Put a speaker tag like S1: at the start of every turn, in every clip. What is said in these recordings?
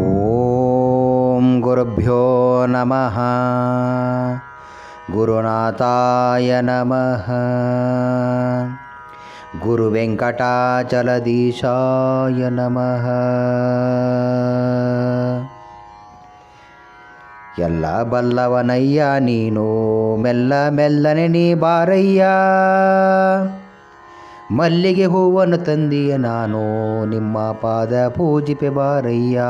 S1: ಓಂ ಗುರುಭ್ಯೋ ನಮಃ ಗುರುನಾಥಾಯ ನಮಃ ಗುರು ವೆಂಕಟಾಚಲದೀಶಾಯ ನಮಃ ಎಲ್ಲ ಬಲ್ಲವನಯ್ಯ ನೀನು ಮೆಲ್ಲ ಮೆಲ್ಲನೆ ನೀ ಬಾರಯ್ಯ ಮಲ್ಲಿಗೆ ಹೂವನ್ನು ತಂದಿಯ ನಾನು ನಿಮ್ಮ ಪಾದ ಪೂಜಿಪೆ ಬಾರಯ್ಯ.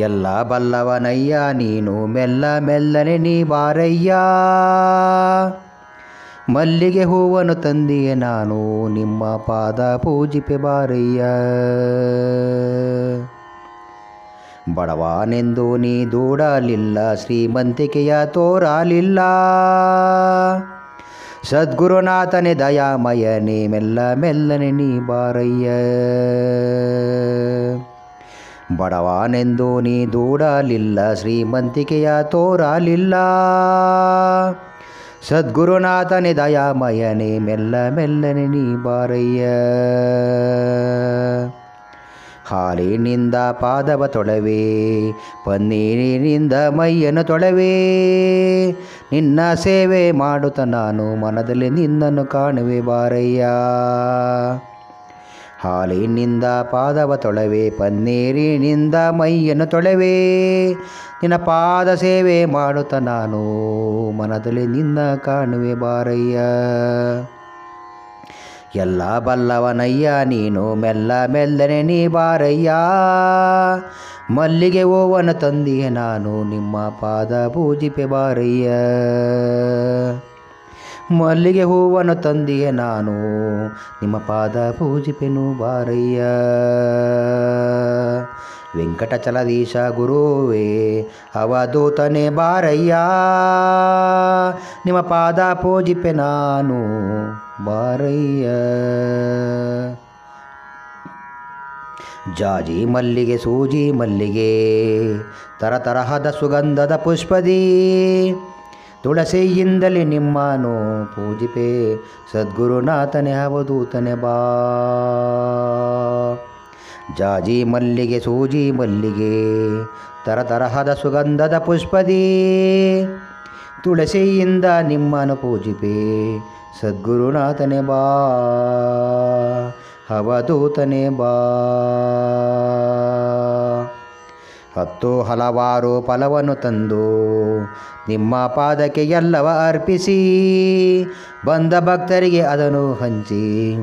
S1: ಎಲ್ಲ ಬಲ್ಲವನಯ್ಯ, ನೀನು ಮೆಲ್ಲ ಮೆಲ್ಲನೆ ನೀ ಬಾರಯ್ಯ. ಮಲ್ಲಿಗೆ ಹೂವನ್ನು ತಂದಿಯ ನಾನು ನಿಮ್ಮ ಪಾದ ಪೂಜಿಪೆ ಬಾರಯ್ಯ. ಬಡವಾನೆಂದು ನೀ ದೂಡಲಿಲ್ಲ, ಶ್ರೀಮಂತಿಕೆಯ ತೋರಲಿಲ್ಲ. ಸದ್ಗುರುನಾಥನೆ ದಯಾಮಯನೇ ಮೆಲ್ಲ ಮೆಲ್ಲನೆ ನೀ ಬಾರಯ್ಯ. ಬಡವನೆಂದು ನೀ ದೂಡಲಿಲ್ಲ, ಶ್ರೀಮಂತಿಕೆಯ ತೋರಲಿಲ್ಲ. ಸದ್ಗುರುನಾಥನೆ ದಯಾಮಯನೆ ಮೆಲ್ಲ ಮೆಲ್ಲನೆ ನೀ ಬಾರಯ್ಯ. ಹಾಲಿನಿಂದ ಪಾದವ ತೊಳವೆ, ಪನ್ನೀರಿನಿಂದ ಮೈಯನ್ನು ತೊಳವೆ. ನಿನ್ನ ಸೇವೆ ಮಾಡುತ್ತ ನಾನು ಮನದಲ್ಲಿ ನಿನ್ನನ್ನು ಕಾಣುವೆ ಬಾರಯ್ಯ. ಹಾಲಿನಿಂದ ಪಾದವ ತೊಳವೆ, ಪನ್ನೀರಿನಿಂದ ಮೈಯನ್ನು ತೊಳವೆ. ನಿನ್ನ ಪಾದ ಸೇವೆ ಮಾಡುತ್ತ ನಾನು ಮನದಲ್ಲಿ ನಿನ್ನ ಕಾಣುವೆ ಬಾರಯ್ಯ. ಎಲ್ಲ ಬಲ್ಲವನಯ್ಯ, ನೀನು ಮೆಲ್ಲ ಮೆಲ್ಲನೆ ನೀ ಬಾರಯ್ಯ. ಮಲ್ಲಿಗೆ ಓವನ ತಂದಿಯ ನಾನು ನಿಮ್ಮ ಪಾದ ಪೂಜಿಪೆ ಬಾರಯ್ಯ. ಮಲ್ಲಿಗೆ ಹೂವನ ತಂದಿಯ ನಾನು ನಿಮ್ಮ ಪಾದ ಪೂಜಿಪೆನು ಬಾರಯ್ಯ. ವೆಂಕಟಚಲದೀಶ ಗುರುವೇ ಅವಧೂತನೇ ಬಾರಯ್ಯ. ನಿಮ್ಮ ಪಾದ ಪೂಜಿಪೆ ನಾನು ಬಾರಯ್ಯ. ಜಾಜಿ ಮಲ್ಲಿಗೆ, ಸೂಜಿ ಮಲ್ಲಿಗೆ, ತರತರಹದ ಸುಗಂಧದ ಪುಷ್ಪದೀ. ತುಳಸಿಯಿಂದಲೇ ನಿಮ್ಮನು ಪೂಜಿಪೆ, ಸದ್ಗುರುನಾಥನೆ ಅವಧೂತನೆ ಬಾ. ಜಾಜಿ ಮಲ್ಲಿಗೆ, ಸೂಜಿ ಮಲ್ಲಿಗೆ, ತರತರಹದ ಸುಗಂಧದ ಪುಷ್ಪದೀ. ತುಳಸಿಯಿಂದ ನಿಮ್ಮನು ಪೂಜಿಪೆ, ಸದ್ಗುರುನಾಥನೆ ಬಾ. ಅವಧೂತನೆ ಬಾ. ಹತ್ತು ಹಲವಾರು ಫಲವನ್ನು ತಂದು ನಿಮ್ಮ ಪಾದಕ್ಕೆ ಎಲ್ಲವ ಅರ್ಪಿಸಿ. ಬಂದ ಭಕ್ತರಿಗೆ ಅದನ್ನು ಹಂಚಿ,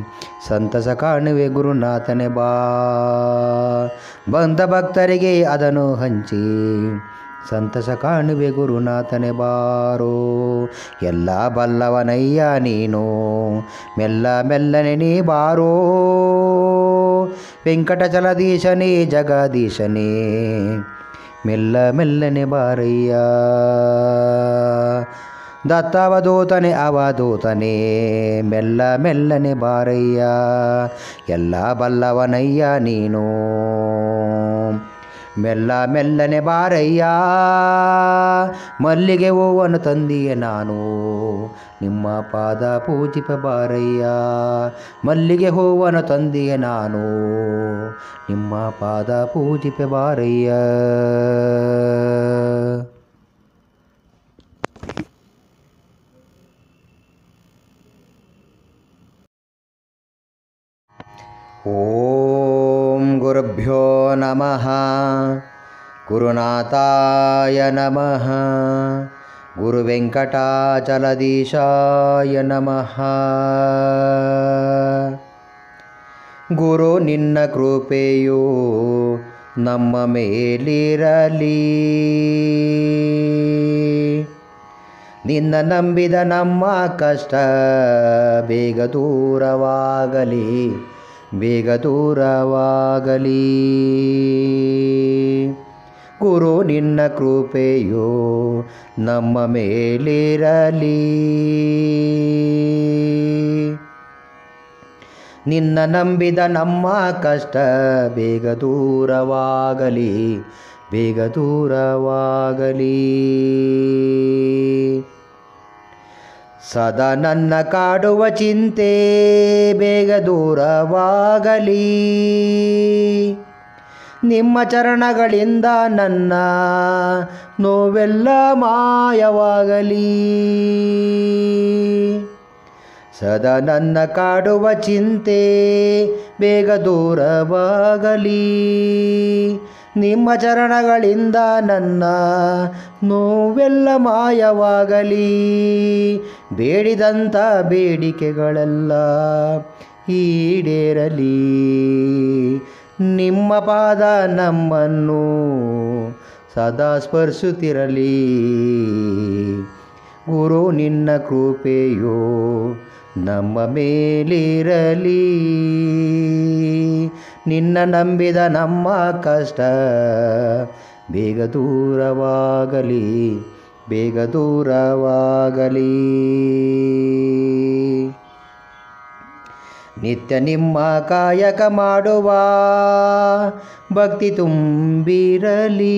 S1: ಸಂತಸ ಕಾಣುವೆ ಗುರುನಾಥನೇ ಬಾ. ಬಂದ ಭಕ್ತರಿಗೆ ಅದನ್ನು ಹಂಚಿ ಸಂತಸ ಕಾಣುವೆ ಗುರುನಾಥನೆ ಬಾರೋ. ಎಲ್ಲ ಬಲ್ಲವನಯ್ಯ ನೀನು, ಮೆಲ್ಲ ಮೆಲ್ಲನೆ ನೀ ಬಾರೋ. ವೆಂಕಟಚಲದೀಶನೇ ಜಗದೀಶನೇ, ಮೆಲ್ಲ ಮೆಲ್ಲನೆ ಬಾರಯ್ಯ. ದತ್ತವಧೂತನೆ, ಅವಧೂತನೇ, ಮೆಲ್ಲ ಮೆಲ್ಲನೆ ಬಾರಯ್ಯ. ಎಲ್ಲ ಬಲ್ಲವನಯ್ಯ ನೀನು ಮೆಲ್ಲ ಮೆಲ್ಲನೆ ಬಾರಯ್ಯ, ಮಲ್ಲಿಗೆ ಹೂವನ್ನು ತಂದಿಯ ನಾನು. ನಿಮ್ಮ ಪಾದ ಪೂಜಿಪ ಬಾರಯ್ಯ, ಮಲ್ಲಿಗೆ ಹೂವನ್ನು ತಂದಿಯ ನಾನು. ನಿಮ್ಮ ಪಾದ ಪೂಜಿಪೆ ಬಾರಯ್ಯ. ಓಂ ನಮಃ. ಗುರುನಾಥಾಯ ನಮಃ. ಗುರು ವೆಂಕಟಾಚಲದೀಶಾಯ ನಮಃ. ಗುರು ನಿನ್ನ ಕೃಪೆಯು ನಮ್ಮ ಮೇಲಿರಲಿ. ನಿನ್ನ ನಂಬಿದ ನಮ್ಮ ಕಷ್ಟ ಬೇಗ ದೂರವಾಗಲಿ. ಬೇಗ ದೂರವಾಗಲಿ. ಗುರು ನಿನ್ನ ಕೃಪೆಯು ನಮ್ಮ ಮೇಲಿರಲಿ. ನಿನ್ನ ನಂಬಿದ ನಮ್ಮ ಕಷ್ಟ ಬೇಗ ದೂರವಾಗಲಿ ಬೇಗ ದೂರವಾಗಲಿ. ಸದಾ ನನ್ನ ಕಾಡುವ ಚಿಂತೆ ಬೇಗ ದೂರವಾಗಲಿ. ನಿಮ್ಮ ಚರಣಗಳಿಂದ ನನ್ನ ನೋವೆಲ್ಲ ಮಾಯವಾಗಲಿ. ಸದಾ ನನ್ನ ಕಾಡುವ ಚಿಂತೆ ಬೇಗ ದೂರವಾಗಲಿ. ನಿಮ್ಮ ಚರಣಗಳಿಂದ ನನ್ನ ನೋವೆಲ್ಲ ಮಾಯವಾಗಲಿ. ಬೇಡಿದಂಥ ಬೇಡಿಕೆಗಳೆಲ್ಲ ಈಡೇರಲಿ. ನಿಮ್ಮ ಪಾದ ನಮ್ಮನ್ನು ಸದಾ ಸ್ಪರ್ಶುತ್ತಿರಲಿ. ಗುರು, ನಿನ್ನ ಕೃಪೆಯೋ ನಮ್ಮ ಮೇಲಿರಲಿ. ನಿನ್ನ ನಂಬಿದ ನಮ್ಮ ಕಷ್ಟ ಬೇಗ ದೂರವಾಗಲಿ ಬೇಗ ದೂರವಾಗಲಿ. ನಿತ್ಯ ನಿಮ್ಮ ಕಾಯಕ ಮಾಡುವ ಭಕ್ತಿ ತುಂಬಿರಲಿ.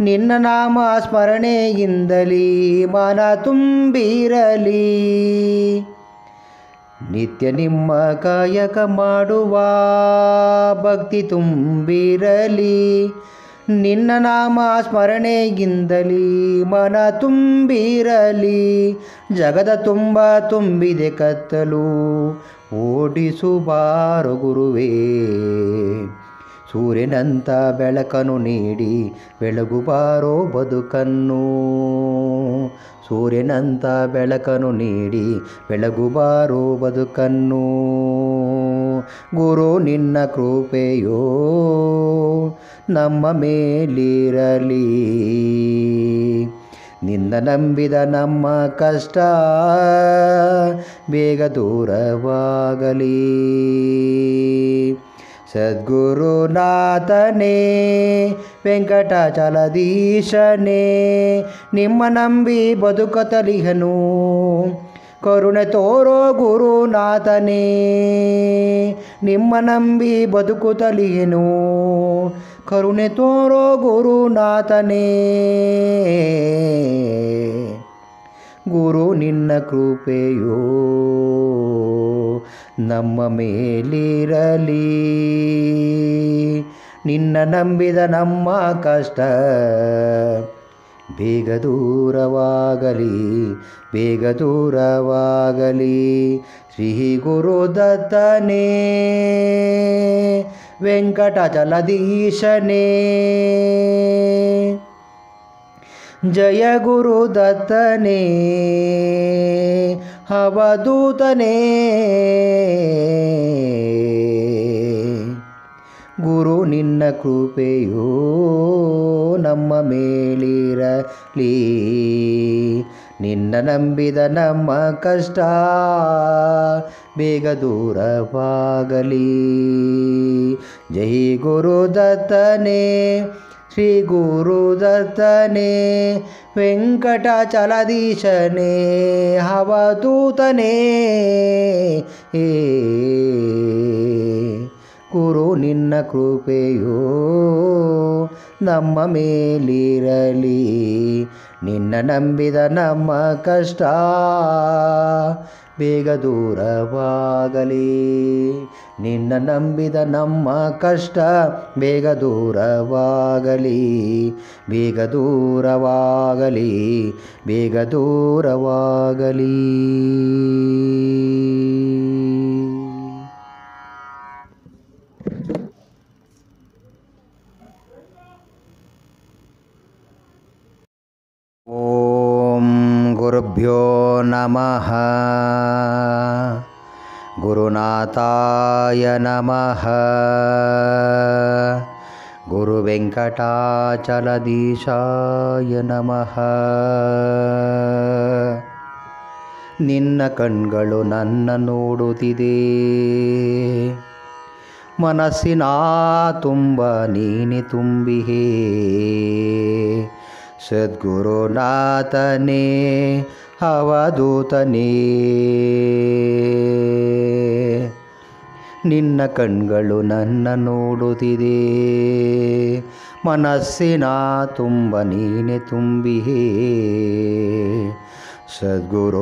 S1: ನಿನ್ನ ನಾಮ ಸ್ಮರಣೆಯಿಂದಲೀ ಮನ ತುಂಬಿರಲಿ. ನಿತ್ಯ ನಿಮ್ಮ ಕಾಯಕ ಮಾಡುವ ಭಕ್ತಿ ತುಂಬಿರಲಿ. ನಿನ್ನ ನಾಮ ಸ್ಮರಣೆಗಿಂದಲೀ ಮನ ತುಂಬಿರಲಿ. ಜಗದ ತುಂಬ ತುಂಬಿದೆ ಕತ್ತಲು ಓಡಿಸುಬಾರು ಗುರುವೇ. ಸೂರ್ಯನಂತ ಬೆಳಕನ್ನು ನೀಡಿ ಬೆಳಗುಬಾರೋ ಬದುಕನ್ನು. ಸೂರ್ಯನಂತ ಬೆಳಕನ್ನು ನೀಡಿ ಬೆಳಗುಬಾರೋ ಬದುಕನ್ನು. ಗುರು ನಿನ್ನ ಕೃಪೆಯೋ ನಮ್ಮ ಮೇಲಿರಲಿ. ನಿನ್ನ ನಂಬಿದ ನಮ್ಮ ಕಷ್ಟ ಬೇಗ ದೂರವಾಗಲಿ. ಸದ್ಗುರುನಾಥನೇ ವೆಂಕಟಾಚಲಧೀಶನೇ ನಿಮ್ಮ ನಂಬಿ ಬದುಕತಲಿಹನು. ಕರುಣೆ ತೋರೋ ಗುರುನಾಥನೇ ನಿಮ್ಮ ನಂಬಿ ಬದುಕುತ್ತಲಿಯನು ಕರುಣೆ ತೋರೋ ಗುರುನಾಥನೇ. ಗುರು ನಿನ್ನ ಕೃಪೆಯೋ, ನಮ್ಮ ಮೇಲಿರಲಿ. ನಿನ್ನ ನಂಬಿದ ನಮ್ಮ ಕಷ್ಟ ಬೇಗ ದೂರವಾಗಲಿ ಬೇಗ ದೂರವಾಗಲಿ. ಶ್ರೀ ಗುರು ದತ್ತನೇ ವೆಂಕಟಾಚಲದೀಶನೇ ಜಯ ಗುರು ಗುರುದತ್ತನೇ ಹವದೂತನೇ ಗುರು ನಿನ್ನ ಕೃಪೆಯೋ ನಮ್ಮ ಮೇಲಿರಲಿ. ನಿನ್ನ ನಂಬಿದ ನಮ್ಮ ಕಷ್ಟ ಬೇಗ ದೂರವಾಗಲಿ. ಜೈ ಗುರುದತ್ತನೇ ಶ್ರೀ ಗುರುದತ್ತನೇ ವೆಂಕಟಾಚಲದೀಶನೇ ಹವತೂತನೇ ಏ, ಗುರು ನಿನ್ನ ಕೃಪೆಯೋ ನಮ್ಮ ಮೇಲಿರಲಿ, ನಿನ್ನ ನಂಬಿದ ನಮ್ಮ ಕಷ್ಟ ಬೇಗ ದೂರವಾಗಲಿ. ನಿನ್ನ ನಂಬಿದ ನಮ್ಮ ಕಷ್ಟ ಬೇಗ ದೂರವಾಗಲಿ ಬೇಗ ದೂರವಾಗಲಿ ಬೇಗ ದೂರವಾಗಲಿ. ಓಂ ಗುರುಭ್ಯೋ ನಮಃ. ಗುರುನಾಥಾಯ ನಮಃ ಗುರು ವೆಂಕಟಾಚಲದೀಶಾಯ ನಮಃ ನಿನ್ನ ಕಣ್ಗಳು ನನ್ನ ನೋಡುತ್ತಿದೆ ಮನಸ್ಸಿನ ತುಂಬ ನೀನೆ ತುಂಬಿಹೇ। ಸದ್ಗುರುನಾಥನೇ ಅವಧೂತನೇ ನಿನ್ನ ಕಣ್ಗಳು ನನ್ನ ನೋಡುತ್ತಿದೆ. ಮನಸ್ಸಿನ ತುಂಬ ನೀನೆ ತುಂಬಿಹೇ. ಸದ್ಗುರುನಾಥನೇ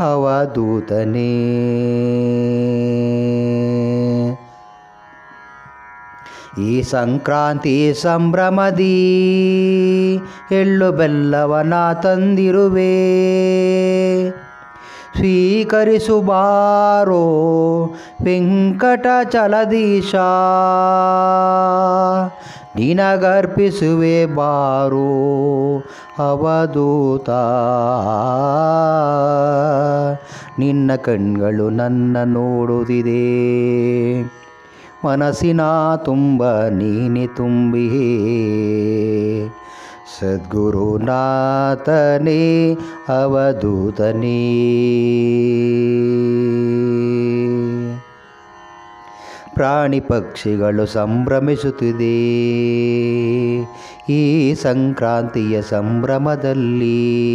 S1: ಅವಧೂತನೇ ಈ ಸಂಕ್ರಾಂತಿ ಸಂಭ್ರಮದಿ ಎಳ್ಳು ಬೆಲ್ಲವನ ತಂದಿರುವೆ. ಸ್ವೀಕರಿಸು ಬಾರೋ ವೆಂಕಟಚಲದೀಶ. ನಿನಗರ್ಪಿಸುವೆ ಬಾರೋ ಅವಧೂತ. ನಿನ್ನ ಕಣ್ಗಳು ನನ್ನ ನೋಡುತ್ತಿದೆ. ಮನಸ್ಸಿನ ತುಂಬ ನೀನೆ ತುಂಬಿಯೇ. ಸದ್ಗುರುನಾಥನೇ ಅವಧೂತನೇ. ಪ್ರಾಣಿ ಪಕ್ಷಿಗಳು ಸಂಭ್ರಮಿಸುತ್ತಿದೆ. ಈ ಸಂಕ್ರಾಂತಿಯ ಸಂಭ್ರಮದಲ್ಲಿ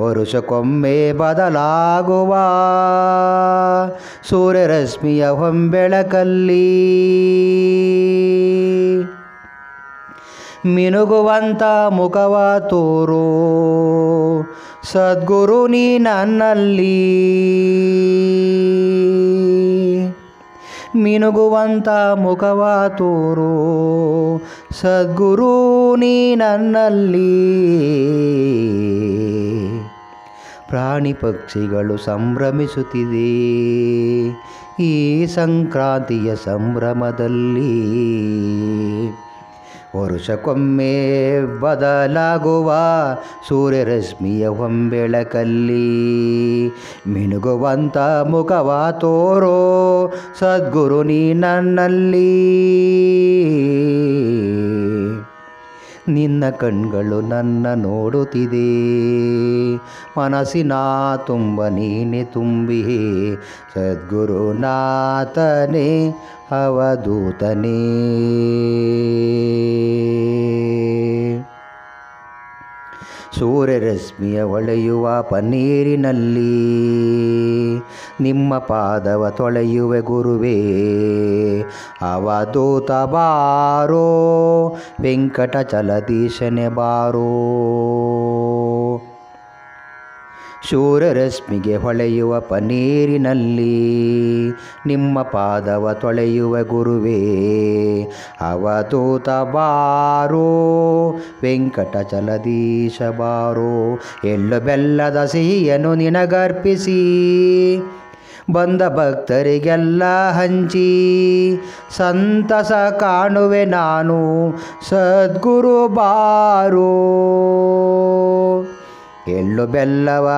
S1: ವರುಷಕ್ಕೊಮ್ಮೆ ಬದಲಾಗುವ ಸೂರ್ಯರಶ್ಮಿಯ ಹೊಂಬೆಳಕಲ್ಲಿ ಮಿನುಗುವಂತ ಮುಖವ ತೋರು. ಸದ್ಗುರು ನೀ ನನ್ನಲ್ಲಿ. ಮಿನುಗುವಂತ ಮುಖವ ತೋರು. ಸದ್ಗುರು ನೀ ನನ್ನಲ್ಲಿ. ಪ್ರಾಣಿ ಪಕ್ಷಿಗಳು ಸಂಭ್ರಮಿಸುತ್ತಿದೆ. ಈ ಸಂಕ್ರಾಂತಿಯ ಸಂಭ್ರಮದಲ್ಲಿ ವರುಷಕ್ಕೊಮ್ಮೆ ಬದಲಾಗುವ ಸೂರ್ಯರಶ್ಮಿಯ ಹೊಂಬೆಳಕಲ್ಲಿ ಮಿನುಗುವಂತ ಮುಖವ ತೋರೋ ಸದ್ಗುರು ನೀ ನನ್ನಲ್ಲಿ. ನಿನ್ನ ಕಣ್ಗಳು ನನ್ನ ನೋಡುತ್ತಿದೆ. ಮನಸ್ಸಿನ ತುಂಬ ನೀನೆ ತುಂಬಿ ಸದ್ಗುರುನಾಥನೇ ಅವಧೂತನೇ ಸೂರ್ಯರಶ್ಮಿಯ ಒಳೆಯುವ ಪನ್ನೀರಿನಲ್ಲಿ ನಿಮ್ಮ ಪಾದವ ತೊಳೆಯುವೆ ಗುರುವೇ. ಅವಧೂತ ಬಾರೋ ವೆಂಕಟಚಲದೀಶನೆ ಬಾರೋ. ಸೂರ್ಯರಶ್ಮಿಗೆ ಹೊಳೆಯುವ ಪನೀರಿನಲ್ಲಿ ನಿಮ್ಮ ಪಾದವ ತೊಳೆಯುವ ಗುರುವೇ. ಅವತೂತ ಬಾರೋ ವೆಂಕಟಚಲದೀಶ ಬಾರೋ, ಎಳ್ಳು ಬೆಲ್ಲದ ಸಿಹಿಯನ್ನು ನಿನಗರ್ಪಿಸಿ. ಬಂದ ಭಕ್ತರಿಗೆಲ್ಲ ಹಂಚಿ, ಸಂತಸ ಕಾಣುವೆ ನಾನು, ಸದ್ಗುರು ಬಾರೋ. ಎಳ್ಳು ಬೆಲ್ಲವ,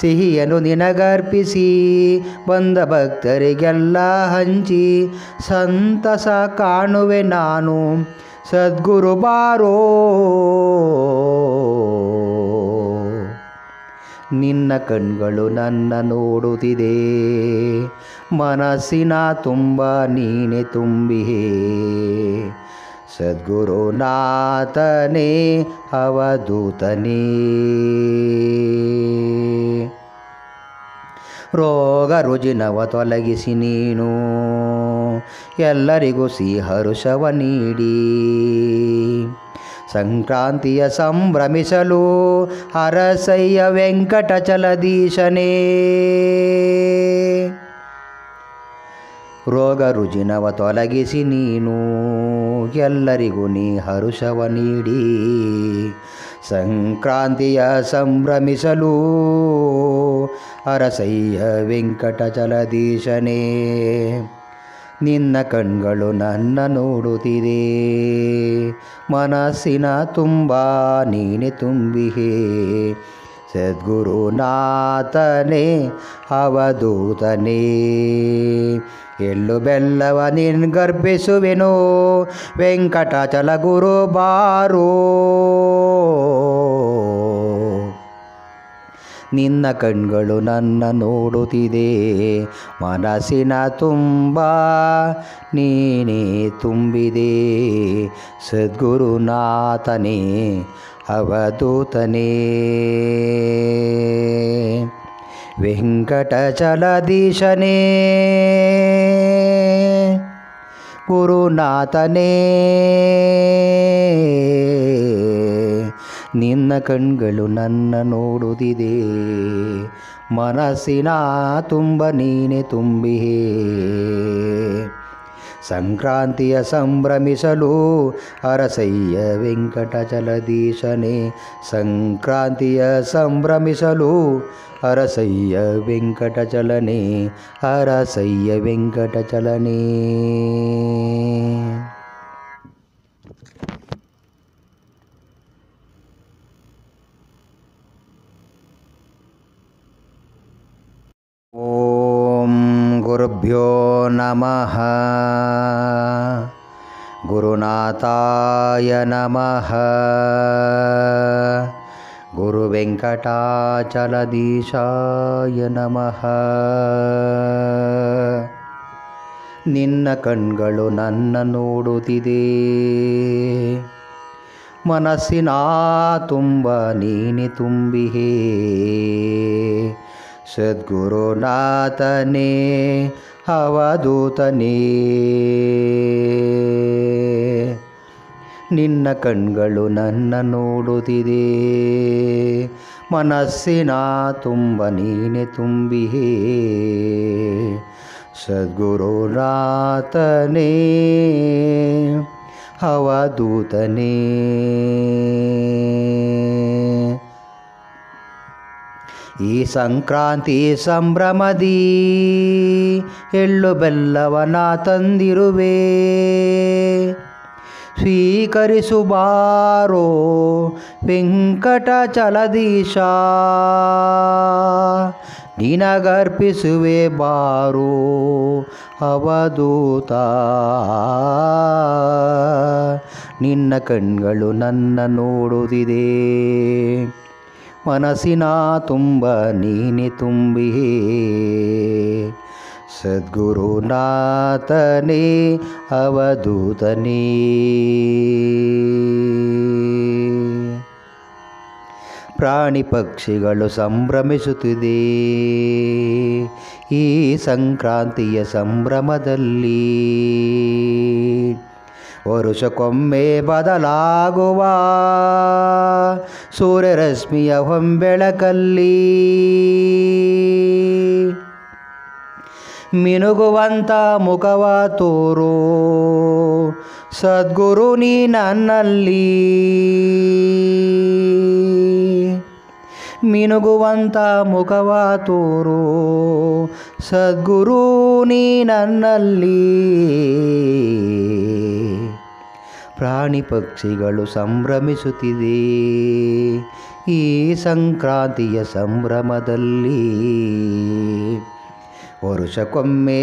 S1: ಸಿಹಿಯನ್ನು ನಿನಗರ್ಪಿಸಿ. ಬಂದ ಭಕ್ತರಿಗೆಲ್ಲ ಹಂಚಿ, ಸಂತಸ ಕಾಣುವೆ ನಾನು, ಸದ್ಗುರು ಬಾರೋ. ನಿನ್ನ ಕಣ್ಗಳು ನನ್ನ ನೋಡುತ್ತಿದೆ, ಮನಸ್ಸಿನ ತುಂಬ ನೀನೆ ತುಂಬಿಯೇ ಸದ್ಗುರುನಾಥನೇ, ಅವಧೂತನೇ. ರೋಗ ರುಜಿನವ ತೊಲಗಿಸಿ ನೀನು, ಎಲ್ಲರಿಗೂ ಸಿಹರುಷವ ನೀಡಿ. ಸಂಕ್ರಾಂತಿಯ ಸಂಭ್ರಮಿಸಲು ಅರಸಯ್ಯ ವೆಂಕಟಚಲದೀಶನೇ ರೋಗ ರುಜಿನವ ತೊಲಗಿಸಿ ನೀನು ಎಲ್ಲರಿಗೂ ನೀ ಹರುಷವ ನೀಡಿ. ಸಂಕ್ರಾಂತಿಯ ಸಂಭ್ರಮಿಸಲು ಅರಸಯ್ಯ ವೆಂಕಟಚಲದೀಶನೇ ನಿನ್ನ ಕಣ್ಗಳು ನನ್ನ ನೋಡುತ್ತಿದೆ. ಮನಸ್ಸಿನ ತುಂಬ ನೀನೆ ತುಂಬಿಹೇ. ಸದ್ಗುರುನಾಥನೇ, ಅವಧೂತನೇ ಎಳ್ಳು ಬೆಲ್ಲವ ನಿನ್ಗರ್ಭಿಸುವೆನು ವೆಂಕಟಾಚಲ ಗುರು ಬಾರೋ. ನಿನ್ನ ಕಣ್ಗಳು ನನ್ನ ನೋಡುತ್ತಿದೆ. ಮನಸ್ಸಿನ ತುಂಬ ನೀನೇ ತುಂಬಿದೆ. ಸದ್ಗುರುನಾಥನೇ, ಅವಧೂತನೇ. ವೆಂಕಟಚಲದೀಶನೇ. ಗುರುನಾಥನೇ. ನಿನ್ನ ಕಣ್ಗಳು ನನ್ನ ನೋಡುತ್ತಿದೆ. ಮನಸ್ಸಿನ ತುಂಬ ನೀನೆ ತುಂಬಿಹೇ. ಸಂಕ್ರಾಂತಿಯ ಸಂಭ್ರಮಿಸಲು ಅರಸಯ್ಯ ವೆಂಕಟಚಲದೀಶನೇ. ಸಂಕ್ರಾಂತಿಯ ಸಂಭ್ರಮಿಸಲು अरसय्य वेङ्कटचलने अरसय्य वेङ्कटचलने। ॐ गुरुभ्यो नमः। गुरुनाथाय नमः। ಗುರು ವೆಂಕಟಾಚಲದೀಶಾಯ ನಮಃ ನಿನ್ನ ಕಣ್ಗಳು ನನ್ನ ನೋಡುತ್ತಿದೆ ಮನಸ್ಸಿನ ತುಂಬ ನೀನೆ ತುಂಬಿಹೇ। ಸದ್ಗುರುನಾಥನೇ ಅವಧೂತನೇ ನಿನ್ನ ಕಣ್ಗಳು ನನ್ನ ನೋಡುತ್ತಿದೆ. ಮನಸ್ಸಿನ ತುಂಬ ನೀನೆ ತುಂಬಿಹೇ. ಸದ್ಗುರುನಾಥನೇ ಅವಧೂತನೇ ಈ ಸಂಕ್ರಾಂತಿ ಸಂಭ್ರಮದಿ, ಎಳ್ಳು ಬೆಲ್ಲವನ ತಂದಿರುವೆ. ಸ್ವೀಕರಿಸುಬಾರೋ ವೆಂಕಟಚಲದೀಶ. ನಿನಗರ್ಪಿಸುವೆ ಬಾರೋ ಅವಧೂತ. ನಿನ್ನ ಕಣ್ಗಳು ನನ್ನ ನೋಡುತ್ತಿದೆ ಮನಸ್ಸಿನ ತುಂಬ ನೀನೆ ತುಂಬಿಹೇ ಸದ್ಗುರುನಾಥನೇ ಅವಧೂತನೇ. ಪ್ರಾಣಿ ಪಕ್ಷಿಗಳು ಸಂಭ್ರಮಿಸುತ್ತಿದೆ. ಈ ಸಂಕ್ರಾಂತಿಯ ಸಂಭ್ರಮದಲ್ಲಿ ವರುಷಕ್ಕೊಮ್ಮೆ ಬದಲಾಗುವ ಸೂರ್ಯರಶ್ಮಿಯ ಹೊಂಬೆಳಕಲ್ಲಿ ಮಿನುಗುವಂತ ಮುಖವ ತೋರು. ಸದ್ಗುರು ನೀ ನನ್ನಲ್ಲಿ. ಮಿನುಗುವಂತ ಮುಖವ ತೋರು. ಸದ್ಗುರು ನೀ ನನ್ನಲ್ಲಿ. ಪ್ರಾಣಿ ಪಕ್ಷಿಗಳು ಸಂಭ್ರಮಿಸುತ್ತಿದೆ. ಈ ಸಂಕ್ರಾಂತಿಯ ಸಂಭ್ರಮದಲ್ಲಿ ವರುಷಕ್ಕೊಮ್ಮೆ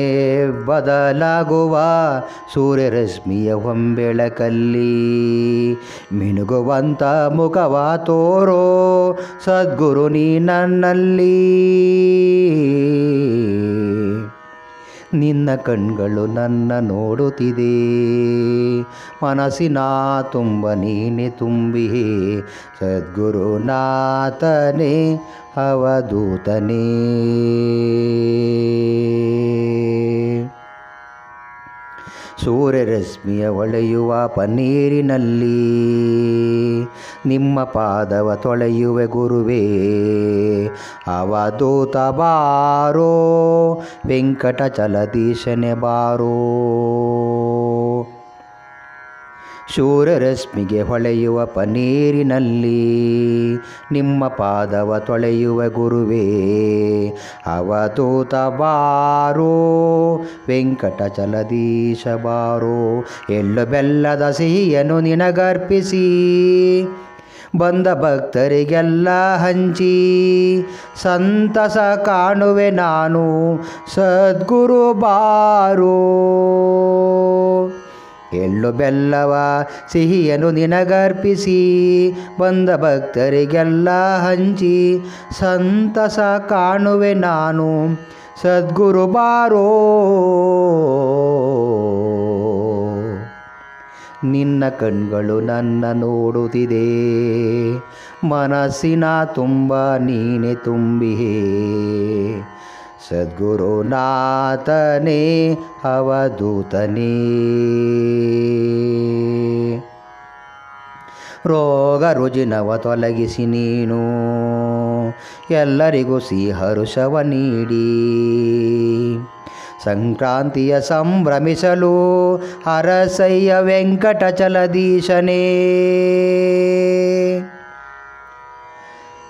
S1: ಬದಲಾಗುವ ಸೂರ್ಯರಶ್ಮಿಯ ಹೊಂಬೆಳಕಲ್ಲಿ ಮಿನುಗುವಂತ ಮುಖವ ತೋರೋ ಸದ್ಗುರು ನೀ ನನ್ನಲ್ಲಿ. ನಿನ್ನ ಕಣ್ಗಳು ನನ್ನ ನೋಡುತ್ತಿದೆ. ಮನಸ್ಸಿನ ತುಂಬ ನೀನೆ ತುಂಬಿಹೇ. ಸದ್ಗುರುನಾಥನೇ ಅವಧೂತನೇ ಸೂರ್ಯರಶ್ಮಿಯ ಹೊಳೆಯುವ ಪನ್ನೀರಿನಲ್ಲಿ ನಿಮ್ಮ ಪಾದವ ತೊಳೆಯುವೆ ಗುರುವೇ. ಅವಧೂತ ಬಾರೋ ವೆಂಕಟಚಲದೀಶನೆ ಬಾರೋ. ಸೂರ್ಯರಶ್ಮಿಗೆ ಹೊಳೆಯುವ ಪನೀರಿನಲ್ಲಿ ನಿಮ್ಮ ಪಾದವ ತೊಳೆಯುವ ಗುರುವೇ ಅವಧೂತ ಬಾರೋ ವೆಂಕಟಚಲದೀಶ ಬಾರೋ, ಎಳ್ಳು ಬೆಲ್ಲದ ಸಿಹಿಯನ್ನು ನಿನಗರ್ಪಿಸಿ, ಬಂದ ಭಕ್ತರಿಗೆಲ್ಲ ಹಂಚಿ, ಸಂತಸ ಕಾಣುವೆ ನಾನು, ಸದ್ಗುರು ಬಾರೋ. ಎಳ್ಳು ಬೆಲ್ಲವ, ಸಿಹಿಯನ್ನು ನಿನಗರ್ಪಿಸಿ. ಬಂದ ಭಕ್ತರಿಗೆಲ್ಲ ಹಂಚಿ, ಸಂತಸ ಕಾಣುವೆ ನಾನು. ಸದ್ಗುರು ಬಾರೋ. ನಿನ್ನ ಕಣ್ಗಳು ನನ್ನ ನೋಡುತ್ತಿದೆ. ಮನಸ್ಸಿನ ತುಂಬ ನೀನೆ ತುಂಬಿಹೇ. ಸದ್ಗುರುನಾಥನೇ, ಅವಧೂತನೇ. ರೋಗ ರುಜಿನವ ತೊಲಗಿಸಿ ನೀನು, ಎಲ್ಲರಿಗೂ ಸಿಹರುಷವ ನೀಡಿ. ಸಂಕ್ರಾಂತಿಯ ಸಂಭ್ರಮಿಸಲು ಅರಸಯ್ಯ ವೆಂಕಟಚಲದೀಶನೇ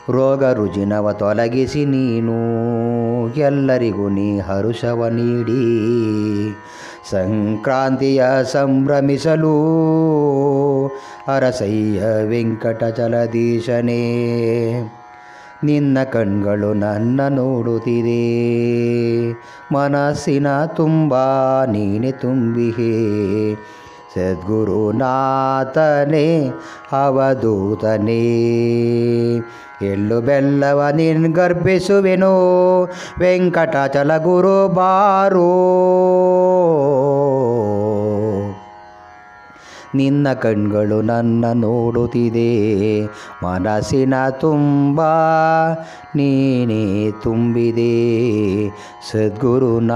S1: ರೋಗ ರುಜಿನವ ತೊಲಗಿಸಿ ನೀನು ಎಲ್ಲರಿಗೂ ನೀ ಹರುಷವ ನೀಡಿ. ಸಂಕ್ರಾಂತಿಯ ಸಂಭ್ರಮಿಸಲು ಅರಸಯ್ಯ ವೆಂಕಟಚಲದೀಶನೇ ನಿನ್ನ ಕಣ್ಗಳು ನನ್ನ ನೋಡುತ್ತಿದೆ. ಮನಸ್ಸಿನ ತುಂಬ ನೀನೆ ತುಂಬಿಹೆ. ಸದ್ಗುರುನಾಥನೇ, ಅವಧೂತನೇ. ಎಳ್ಳು ಬೆಲ್ಲವ ನಿನ್ ಗರ್ಭಿಸುವೆನು. ವೆಂಕಟಾಚಲ ಗುರು ಬಾರೋ. ನಿನ್ನ ಕಣ್ಗಳು ನನ್ನ ನೋಡುತ್ತಿದೆ. ಮನಸ್ಸಿನ ತುಂಬ ನೀನೇ ತುಂಬಿದೆ. ಸದ್ಗುರುನಾಥನೇ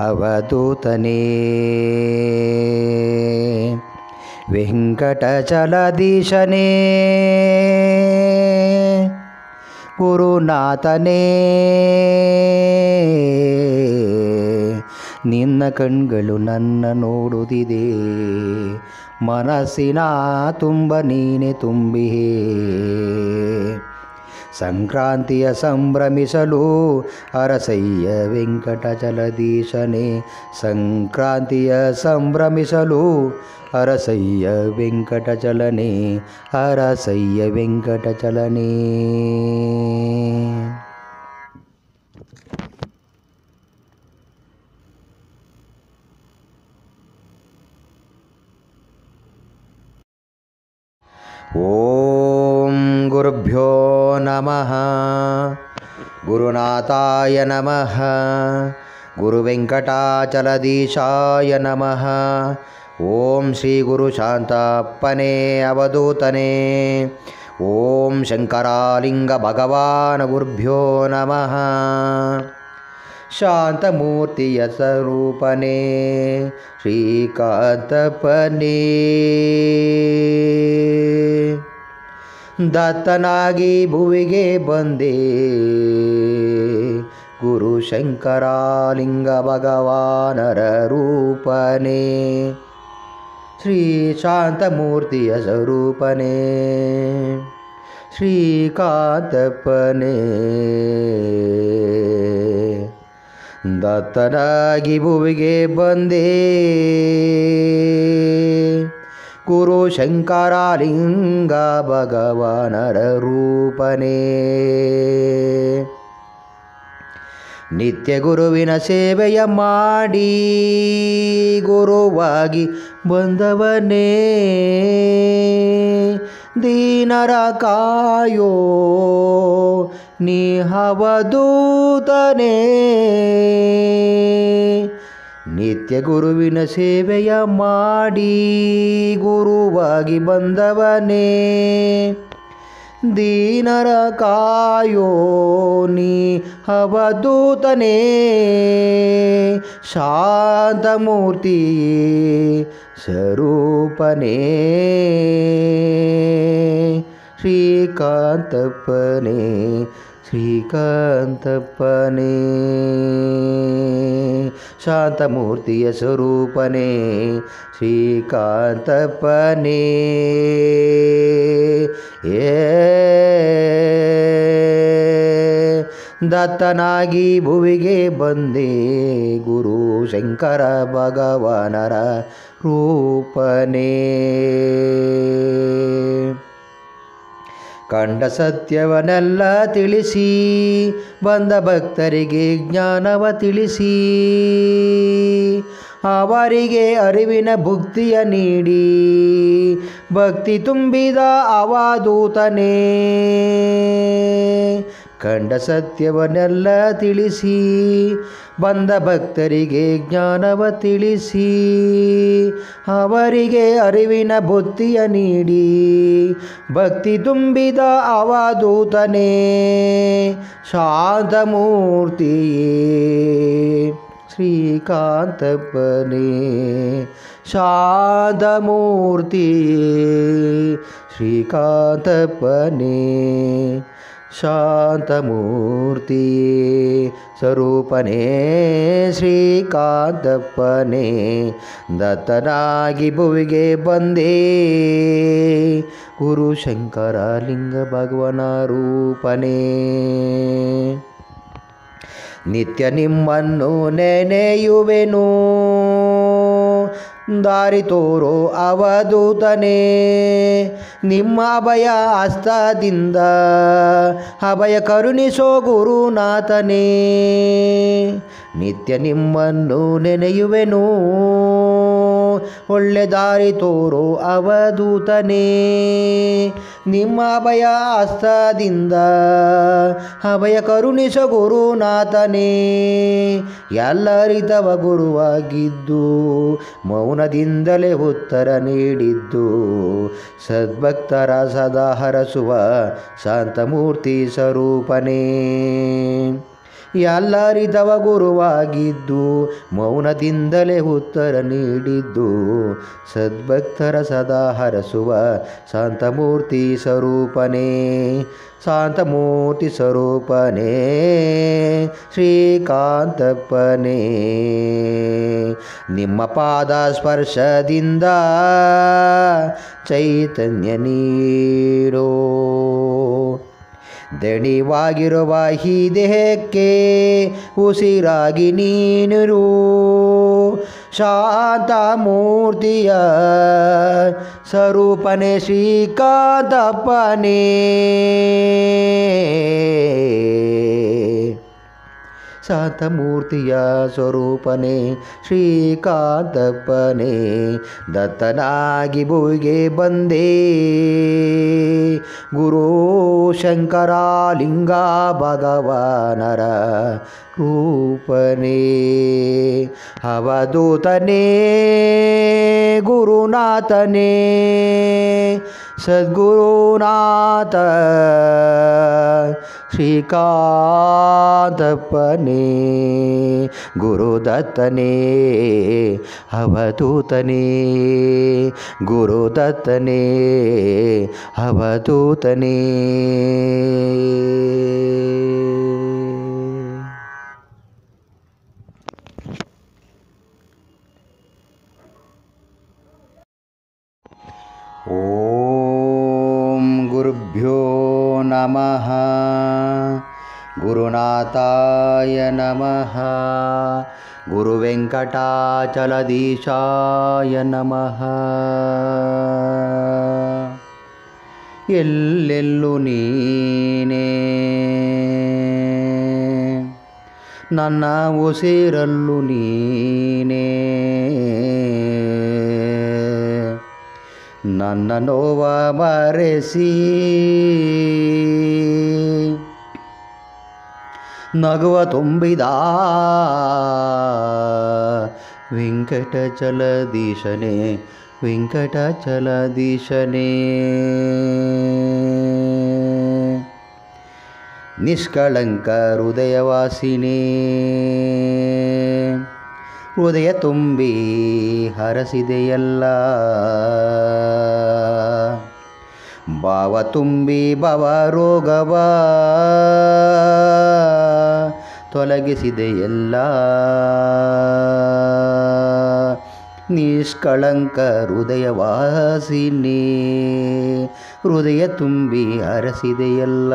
S1: ಅವಧೂತನೇ. ವೆಂಕಟಚಲದೀಶನೇ. ಗುರುನಾಥನೇ. ನಿನ್ನ ಕಣ್ಗಳು ನನ್ನ ನೋಡುತ್ತಿದೆ. ಮನಸ್ಸಿನ ತುಂಬ ನೀನೆ ತುಂಬಿಹೇ. ಸಂಕ್ರಾಂತಿಯ ಸಂಭ್ರಮಿಸಲು ಅರಸಯ್ಯ ವೆಂಕಟಚಲದೀಶನೇ ಸಂಕ್ರಾಂತಿಯ ಸಂಭ್ರಮಿಸಲು ಅರಸಯ್ಯ ವೆಂಕಟಚಲನೆ ಅರಸಯ್ಯ ವೆಂಕಟಚಲನೆ ಓಂ ಗುರುಭ್ಯೋ नमः। गुरुनाथाय नमः। गुरुवेङ्कटाचलदीशाय नमः। ॐ श्रीगुरुशान्ताप्पने अवधूतने। ॐ शङ्करालिङ्गभगवानगुरुभ्यो नमः। शान्तमूर्तियसरूपने श्रीकान्तपने। ದತ್ತನಾಗಿ ಭುವಿಗೆ ಬಂದೆ. ಗುರು ಶಂಕರಾಲಿಂಗ ಭಗವಾನರ ರೂಪನೇ. ಶ್ರೀ ಶಾಂತಮೂರ್ತಿಯ ಸ್ವರೂಪನೇ. ಶ್ರೀಕಾಂತಪ್ಪನೇ ದತ್ತನಾಗಿ ಭುವಿಗೆ ಬಂದೆ. ಗುರು ಶಂಕರಾಲಿಂಗ ಭಗವಾನರ ರೂಪನೇ. ನಿತ್ಯ ಗುರುವಿನ ಸೇವೆಯ ಮಾಡಿ ಗುರುವಾಗಿ ಬಂದವನೇ. ದೀನರ ಕಾಯೋ ನಿಹವದೂತನೇ ನಿತ್ಯ ಗುರುವಿನ ಸೇವೆಯ ಮಾಡಿ ಗುರುವಾಗಿ ಬಂದವನೇ. ದೀನರ ಕಾಯೋ ನೀ ಅವಧೂತನೇ. ಶಾಂತಮೂರ್ತಿ ಸ್ವರೂಪನೇ. ಶ್ರೀಕಾಂತಪ್ಪನೇ. ಶ್ರೀಕಾಂತಪ್ಪನೇ ಶಾಂತಮೂರ್ತಿಯ ಸ್ವರೂಪನೇ ಶ್ರೀಕಾಂತಪ್ಪನೇ. ಏ ದತ್ತನಾಗಿ ಭುವಿಗೆ ಬಂದೆ ಗುರು ಶಂಕರ ಭಗವಾನರ ರೂಪನೇ. ಕಂಡ ಸತ್ಯವನ್ನೆಲ್ಲ ತಿಳಿಸಿ ಬಂದ ಭಕ್ತರಿಗೆ ಜ್ಞಾನವ ತಿಳಿಸಿ. ಅವರಿಗೆ ಅರಿವಿನ ಭುಕ್ತಿಯ ನೀಡಿ ಭಕ್ತಿ ತುಂಬಿದ ಅವಧೂತನೇ ಕಂಡ ಸತ್ಯವನ್ನೆಲ್ಲ ತಿಳಿಸಿ, ಬಂದ ಭಕ್ತರಿಗೆ ಜ್ಞಾನವ ತಿಳಿಸಿ, ಅವರಿಗೆ ಅರಿವಿನ ಬುತ್ತಿಯ ನೀಡಿ, ಭಕ್ತಿ ತುಂಬಿದ ಅವಧೂತನೇ ಶಾಂತಮೂರ್ತಿಯೇ, ಶ್ರೀಕಾಂತಪ್ಪನೇ ಶಾಂತಮೂರ್ತಿಯೇ, ಶ್ರೀಕಾಂತಪ್ಪನೇ. ಶಾಂತಮೂರ್ತಿ ಸ್ವರೂಪನೇ ಶ್ರೀಕಾಂತಪ್ಪನೇ ದತ್ತನಾಗಿ ಭುವಿಗೆ ಬಂದೇ. ಗುರು ಶಂಕರ ಲಿಂಗ ಭಗವನ ರೂಪನೇ. ನಿತ್ಯ ನಿಮ್ಮನ್ನು ನೆನೆಯುವೆನು. ದಾರಿ ತೋರೋ ಅವಧೂತನೇ. ನಿಮ್ಮ ಅಭಯ ಹಸ್ತದಿಂದ ಅಭಯ ಕರುಣಿಸೋ ಗುರುನಾಥನೇ. ನಿತ್ಯ ನಿಮ್ಮನ್ನು ನೆನೆಯುವೆನು. ಒಳ್ಳೆ ದಾರಿ ತೋರೋ, ಅವಧೂತನೇ. ನಿಮ್ಮ ಅಭಯ ಹಸ್ತದಿಂದ ಅಭಯ ಕರುಣಿಸ ಗುರುನಾಥನೇ. ಎಲ್ಲರಿತವ ಗುರುವಾಗಿದ್ದು, ಮೌನದಿಂದಲೇ ಉತ್ತರ ನೀಡಿದ್ದು. ಸದ್ಭಕ್ತರ ಸದಾ ಹರಸುವ ಶಾಂತಮೂರ್ತಿ ಸ್ವರೂಪನೇ. ಎಲ್ಲರಿದವ ಗುರುವಾಗಿದ್ದು, ಮೌನದಿಂದಲೇ ಉತ್ತರ ನೀಡಿದ್ದು. ಸದ್ಭಕ್ತರ ಸದಾ ಹರಸುವ ಶಾಂತಮೂರ್ತಿ ಸ್ವರೂಪನೇ ಶಾಂತಮೂರ್ತಿ ಸ್ವರೂಪನೇ, ಶ್ರೀಕಾಂತಪ್ಪನೇ. ನಿಮ್ಮ ಪಾದ ಸ್ಪರ್ಶದಿಂದ ಚೈತನ್ಯ ನೀಡೋ ದಣಿವಾಗಿರುವ ಈ ದೇಹಕ್ಕೆ ಉಸಿರಾಗಿ ನೀನು ಶಾಂತ ಮೂರ್ತಿಯ ಸ್ವರೂಪನೆ ಶ್ರೀಕಾಂತಪ್ಪನೇ. ಶಾಂತಮೂರ್ತಿಯ ಸ್ವರೂಪನೇ ಶ್ರೀಕಾಂತಪ್ಪನೇ ದತ್ತನಾಗಿ ಭೂಗೆ ಬಂದೇ. ಗುರು ಶಂಕರ ಲಿಂಗ ಭಗವಾನರ ರೂಪನೇ. ಅವಧೂತನೇ ಗುರುನಾಥನೇ ಸದ್ಗುರುನಾಥ ಶ್ರೀಕಾಂತಪ್ಪನೇ ಗುರುದತ್ತನೇ ಅವಧೂತನೇ ಗುರುದತ್ತನೇ ಅವಧೂತನೇ ಗುರುನಾಥಾಯ ನಮಃ ಗುರುವೆಂಕಟಾಚಲದೀಶಾಯ ನಮಃ ಎಲ್ಲೆಲ್ಲು ನೀನೇ ನನ್ನ ಉಸಿರಲ್ಲು ನೀನೇ ನನ್ನ ನೋವ ಮರೆಸಿ ನಗುವ ತುಂಬಿದ ವೆಂಕಟಚಲದೀಶನೇ ವೆಂಕಟಚಲದೀಶನೇ. ನಿಷ್ಕಳಂಕ ಹೃದಯವಾಸಿನೇ ಹೃದಯ ತುಂಬಿ ಹರಸಿದೆಯಲ್ಲ. ಭಾವ ತುಂಬಿ ಭವ ರೋಗವ. ತೊಲಗಿಸಿದೆಯಲ್ಲ ನಿಷ್ಕಳಂಕ ಹೃದಯವಾಸಿನಿ ಹೃದಯ ತುಂಬಿ ಹರಸಿದೆಯಲ್ಲ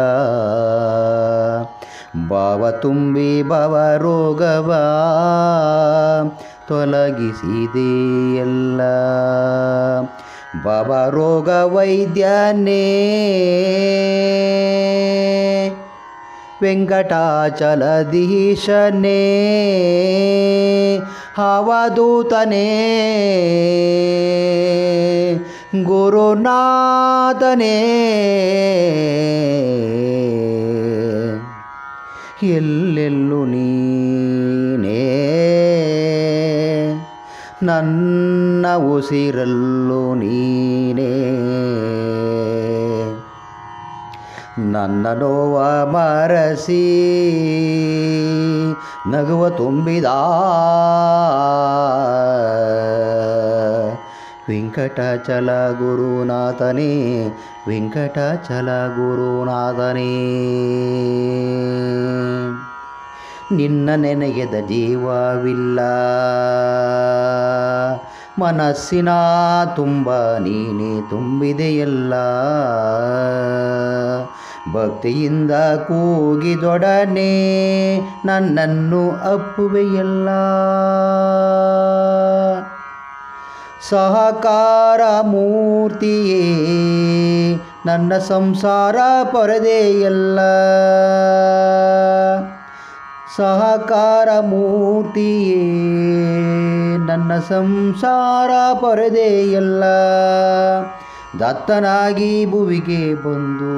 S1: ಭಾವ ತುಂಬಿ ಭಾವ ರೋಗವ ತೊಲಗಿಸಿದೆಯಲ್ಲ ಭಾವ ರೋಗ ವೈದ್ಯನೇ ವೆಂಕಟಾಚಲದೀಶನೇ ಹವದೂತನೇ ಗುರುನಾಥನೇ. ಎಲ್ಲೆಲ್ಲೂ ನೀನೇ ನನ್ನ ಉಸಿರಲ್ಲೂ ನೀನೇ. ನನ್ನ ನೋವ ಮರಸಿ ನಗುವ ತುಂಬಿದ ವೆಂಕಟಾಚಲ ಗುರುನಾಥನೇ ವೆಂಕಟಾಚಲ ಗುರುನಾಥನೇ. ನಿನ್ನ ನೆನೆಯದ ಜೀವವಿಲ್ಲ. ಮನಸ್ಸಿನ ತುಂಬ ನೀನೇ ತುಂಬಿದೆಯಲ್ಲ. ಭಕ್ತಿಯಿಂದ ಕೂಗಿದೊಡನೆ ನನ್ನನ್ನು ಅಪ್ಪುವೆಯಲ್ಲ. ಸಹಕಾರ ಮೂರ್ತಿಯೇ ನನ್ನ ಸಂಸಾರ ಪರದೆಯಲ್ಲ. ಸಹಕಾರ ಮೂರ್ತಿಯೇ ನನ್ನ ಸಂಸಾರ ಪರದೆಯಲ್ಲ. ದತ್ತನಾಗಿ ಭುವಿಗೆ ಬಂದು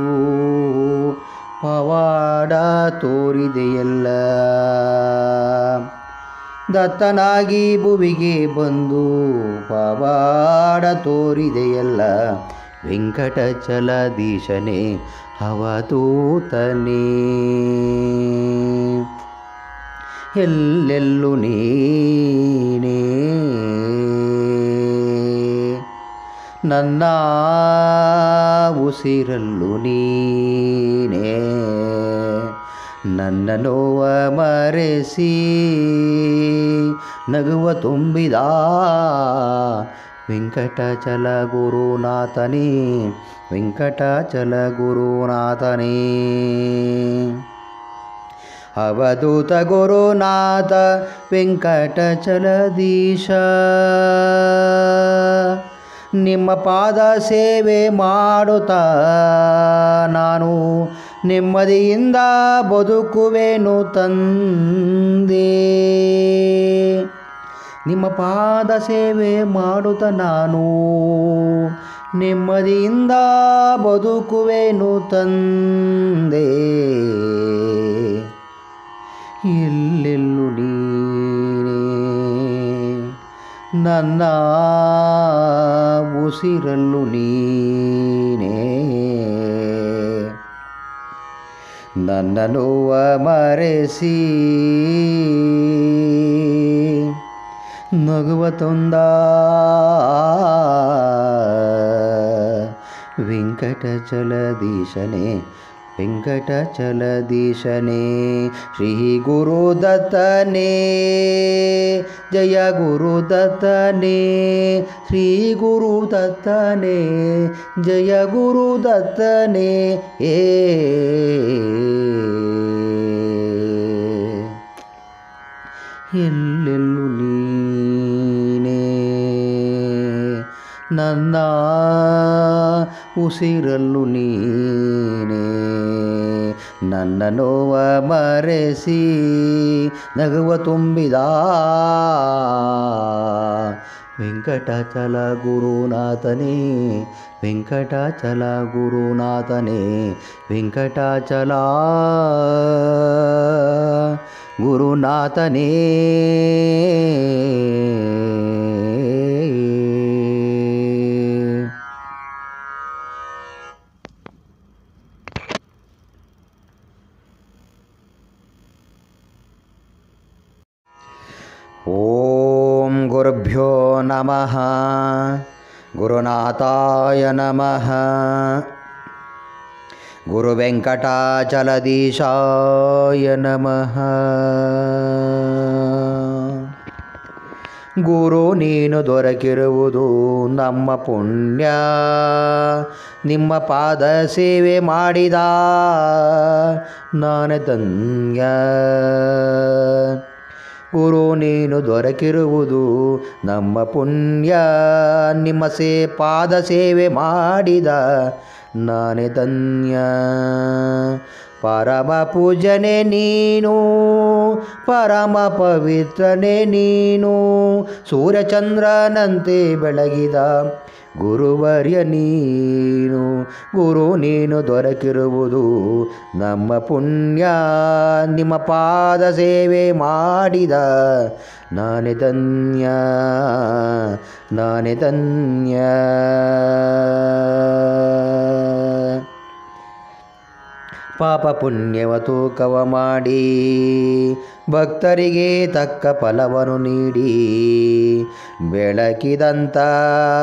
S1: ಪವಾಡ ತೋರಿದೆಯಲ್ಲ. ದತ್ತನಾಗಿ ಭುವಿಗೆ ಬಂದು ಪವಾಡ ತೋರಿದೆಯಲ್ಲ. ವೆಂಕಟಚಲಧೀಶನೇ ಅವಧೂತನೇ ಎಲ್ಲೆಲ್ಲೂ ನೀನೇ. ನನ್ನ ಉಸಿರಲ್ಲು ನೀನೇ. ನನ್ನ ನೋವ ಮರೆಸಿ ನಗುವ ತುಂಬಿದ ವೆಂಕಟಾಚಲ ಗುರುನಾಥನೇ ವೆಂಕಟಾಚಲ ಗುರುನಾಥನೇ ಅವಧೂತ ಗುರುನಾಥ ವೆಂಕಟಚಲದೀಶ ನಿಮ್ಮ ಪಾದ ಸೇವೆ ಮಾಡುತ್ತಾ ನಾನು ನೆಮ್ಮದಿಯಿಂದ ಬದುಕುವೆನು ತಂದೆ. ನಿಮ್ಮ ಪಾದ ಸೇವೆ ಮಾಡುತ್ತ ನಾನು ನೆಮ್ಮದಿಯಿಂದ ಬದುಕುವೆನು ತಂದೆ. ಎಲ್ಲೆಲ್ಲೂ ನೀನೇ ನನ್ನ ಉಸಿರಲ್ಲೂ ನೀನೇ. ನನ್ನ ನೋವ ಮರೆಸಿ. ನಗುವ ತೊಂದ. ವೆಂಕಟಚಲದೀಶನೇ ವೆಂಕಟಚಲದೀಶನೇ ಶ್ರೀ ಗುರುದತ್ತನೇ ಜಯ ಗುರುದತ್ತನೇ ಶ್ರೀ ಗುರುದತ್ತನೇ ಜಯ ಗುರುದತ್ತನೇ ಏ. ಎಲ್ಲೆಲ್ಲೂ ನೀನೇ, ನನ್ನ ಉಸಿರಲ್ಲೂ ನೀನೇ ನನ್ನ ನೋವ ಮರೆಸಿ ನಗುವ ತುಂಬಿದ. ವೆಂಕಟಾಚಲ ಗುರುನಾಥನೇ ವೆಂಕಟಾಚಲ ಗುರುನಾಥನೇ ವೆಂಕಟಾಚಲ ಗುರುನಾಥನೇ. ಗುರುಭ್ಯೋ ನಮಃ ಗುರುನಾಥಾಯ ನಮಃ ಗುರುವೆಂಕಟಾಚಲದೀಶಾಯ ನಮಃ ಗುರು ನೀನು ದೊರಕಿರುವುದು ನಮ್ಮ ಪುಣ್ಯ। ನಿಮ್ಮ ಪಾದ ಸೇವೆ ಮಾಡಿದ ನಾನು ಧನ್ಯ। ಗುರು ನೀನು ದೊರಕಿರುವುದು ನಮ್ಮ ಪುಣ್ಯ. ನಿಮ್ಮ ಸೇ, ಪಾದ ಸೇವೆ ಮಾಡಿದ ನಾನೇ ಧನ್ಯ. ಪರಮ ಪೂಜನೆ ನೀನು, ಪರಮ ಪವಿತ್ರನೇ ನೀನು. ಸೂರ್ಯಚಂದ್ರನಂತೆ ಬೆಳಗಿದ ಗುರುವರ್ಯ ನೀನು. ಗುರು ನೀನು ದೊರಕಿರುವುದು ನಮ್ಮ ಪುಣ್ಯ. ನಿಮ್ಮ ಪಾದ ಸೇವೆ ಮಾಡಿದ ನಾನೇ ಧನ್ಯ. ನಾನೇ ಧನ್ಯ. ಪಾಪ ಪುಣ್ಯವ ತೂಕವ ಮಾಡಿ ಭಕ್ತರಿಗೆ ತಕ್ಕ ಫಲವನ್ನು ನೀಡಿ, ಬೆಳಕಿದಂತ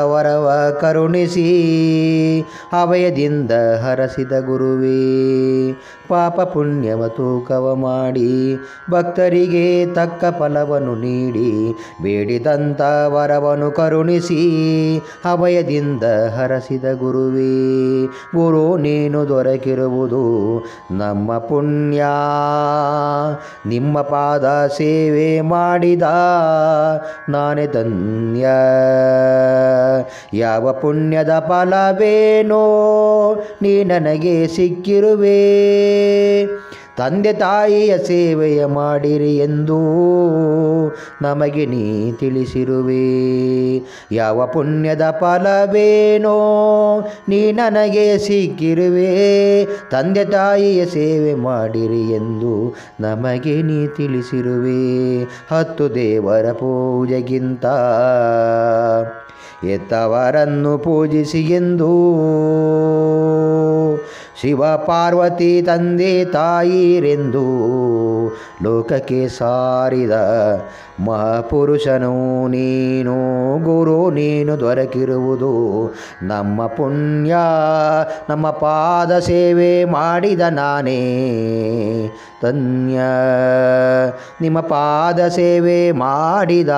S1: ವರವ ಕರುಣಿಸಿ ಅವಯದಿಂದ ಹರಸಿದ ಗುರುವೇ, ಪಾಪ ಪುಣ್ಯವ ತೂಕವ ಮಾಡಿ, ಭಕ್ತರಿಗೆ ತಕ್ಕ ಫಲವನ್ನು ನೀಡಿ, ಬೇಡಿದಂತ ವರವನ್ನು ಕರುಣಿಸಿ ಅವಯದಿಂದ ಹರಸಿದ ಗುರುವೇ, ಗುರು ನೀನು ದೊರಕಿರುವುದು ನಮ್ಮ ಪುಣ್ಯ, ನಿಮ್ಮ ಪಾದ ಸೇವೆ ಮಾಡಿದ ನಾನೇ ಧನ್ಯ. ಯಾವ ಪುಣ್ಯದ ಫಲವೇನೋ ನೀ ನನಗೆ ಸಿಕ್ಕಿರುವೆ. ತಂದೆ ತಾಯಿಯ ಸೇವೆಯ ಮಾಡಿರಿ ಎಂದು ನಮಗೆ ನೀ ತಿಳಿಸಿರುವೆ. ಯಾವ ಪುಣ್ಯದ ಫಲವೇನೋ ನೀ ನನಗೆ ಸಿಕ್ಕಿರುವೆ. ತಂದೆ ತಾಯಿಯ ಸೇವೆ ಮಾಡಿರಿ ಎಂದು ನಮಗೆ ನೀ ತಿಳಿಸಿರುವೆ. ಹತ್ತು ದೇವರ ಪೂಜೆಗಿಂತ ಎತ್ತವರನ್ನು ಪೂಜಿಸಿ ಎಂದು ಶಿವ ಪಾರ್ವತಿ ತಂದೆ ತಾಯಿರೆಂದು ಲೋಕಕ್ಕೆ ಸಾರಿದ ಮಹಾಪುರುಷನು, ನೀನು ಗುರು, ನೀನು ದೊರಕಿರುವುದು ನಮ್ಮ ಪುಣ್ಯ, ನಮ್ಮ ಪಾದ ಸೇವೆ ಮಾಡಿದ ನಾನೇ. ತನ್ಯ ನಿಮ್ಮ ಪಾದ ಸೇವೆ ಮಾಡಿದ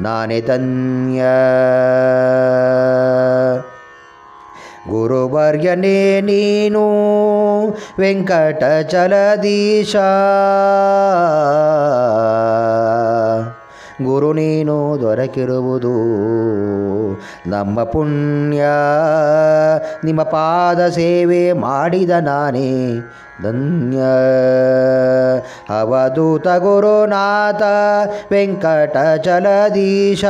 S1: ನಾನೇ ಧನ್ಯ. ಗುರುವರ್ಯನೇ ನೀನು ವೆಂಕಟಚಲದೀಶ. ಗುರು ನೀನು ದೊರಕಿರುವುದು ನಮ್ಮ ಪುಣ್ಯ. ನಿಮ್ಮ ಪಾದ ಸೇವೆ ಮಾಡಿದ ನಾನೇ ಧನ್ಯ. ಅವಧೂತ ಗುರುನಾಥ ವೆಂಕಟಚಲದೀಶ,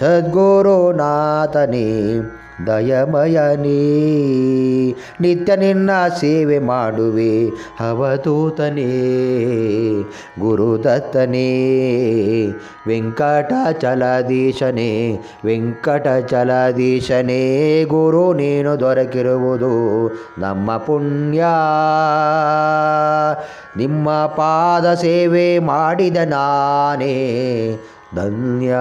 S1: ಸದ್ಗುರುನಾಥನೇ. ದಯಮಯನೇ, ನಿತ್ಯ ನಿನ್ನ ಸೇವೆ ಮಾಡುವೆ. ಅವಧೂತನೇ ಗುರುದತ್ತನೇ, ವೆಂಕಟಚಲಾಧೀಶನೇ ವೆಂಕಟಚಲಾಧೀಶನೇ, ಗುರು ನೀನು ದೊರಕಿರುವುದು ನಮ್ಮ ಪುಣ್ಯ. ನಿಮ್ಮ ಪಾದ ಸೇವೆ ಮಾಡಿದ ನಾನೇ. ಧನ್ಯ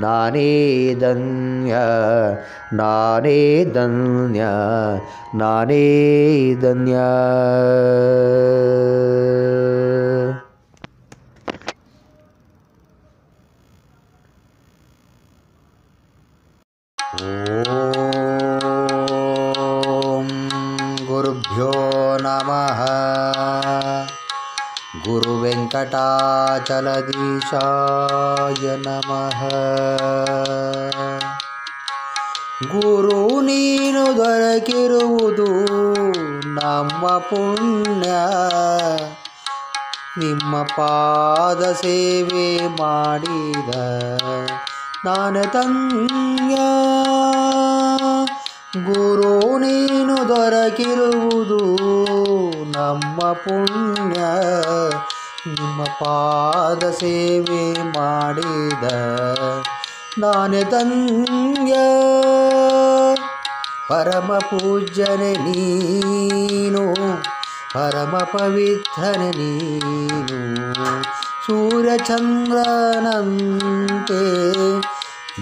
S1: ನಾನೇ ಧನ್ಯ ನಾನೇ ಧನ್ಯ ನಾನೇ ಧನ್ಯ ಓಂ ಗುರುವೆಂಕಟಾಚಲದೀಶಾಯ ನಮಃ ಗುರು ನೀನು ದೊರಕಿರುವುದು ನಮ್ಮ ಪುಣ್ಯ ನಿಮ್ಮ ಪಾದ ಸೇವೆ ಮಾಡಿದ ನಾನು ತಂಗ ಗುರು ನೀನು ದೊರಕಿರುವುದು ನಮ್ಮ ಪುಣ್ಯ ನಿಮ್ಮ ಪಾದ ಸೇವೆ ಮಾಡಿದ ನಾನೇ ಧನ್ಯ. ಪರಮ ಪೂಜ್ಯನೆ ನೀನು, ಪರಮ ಪವಿತ್ರನೆ ನೀನು. ಸೂರ್ಯಚಂದ್ರನಂತೆ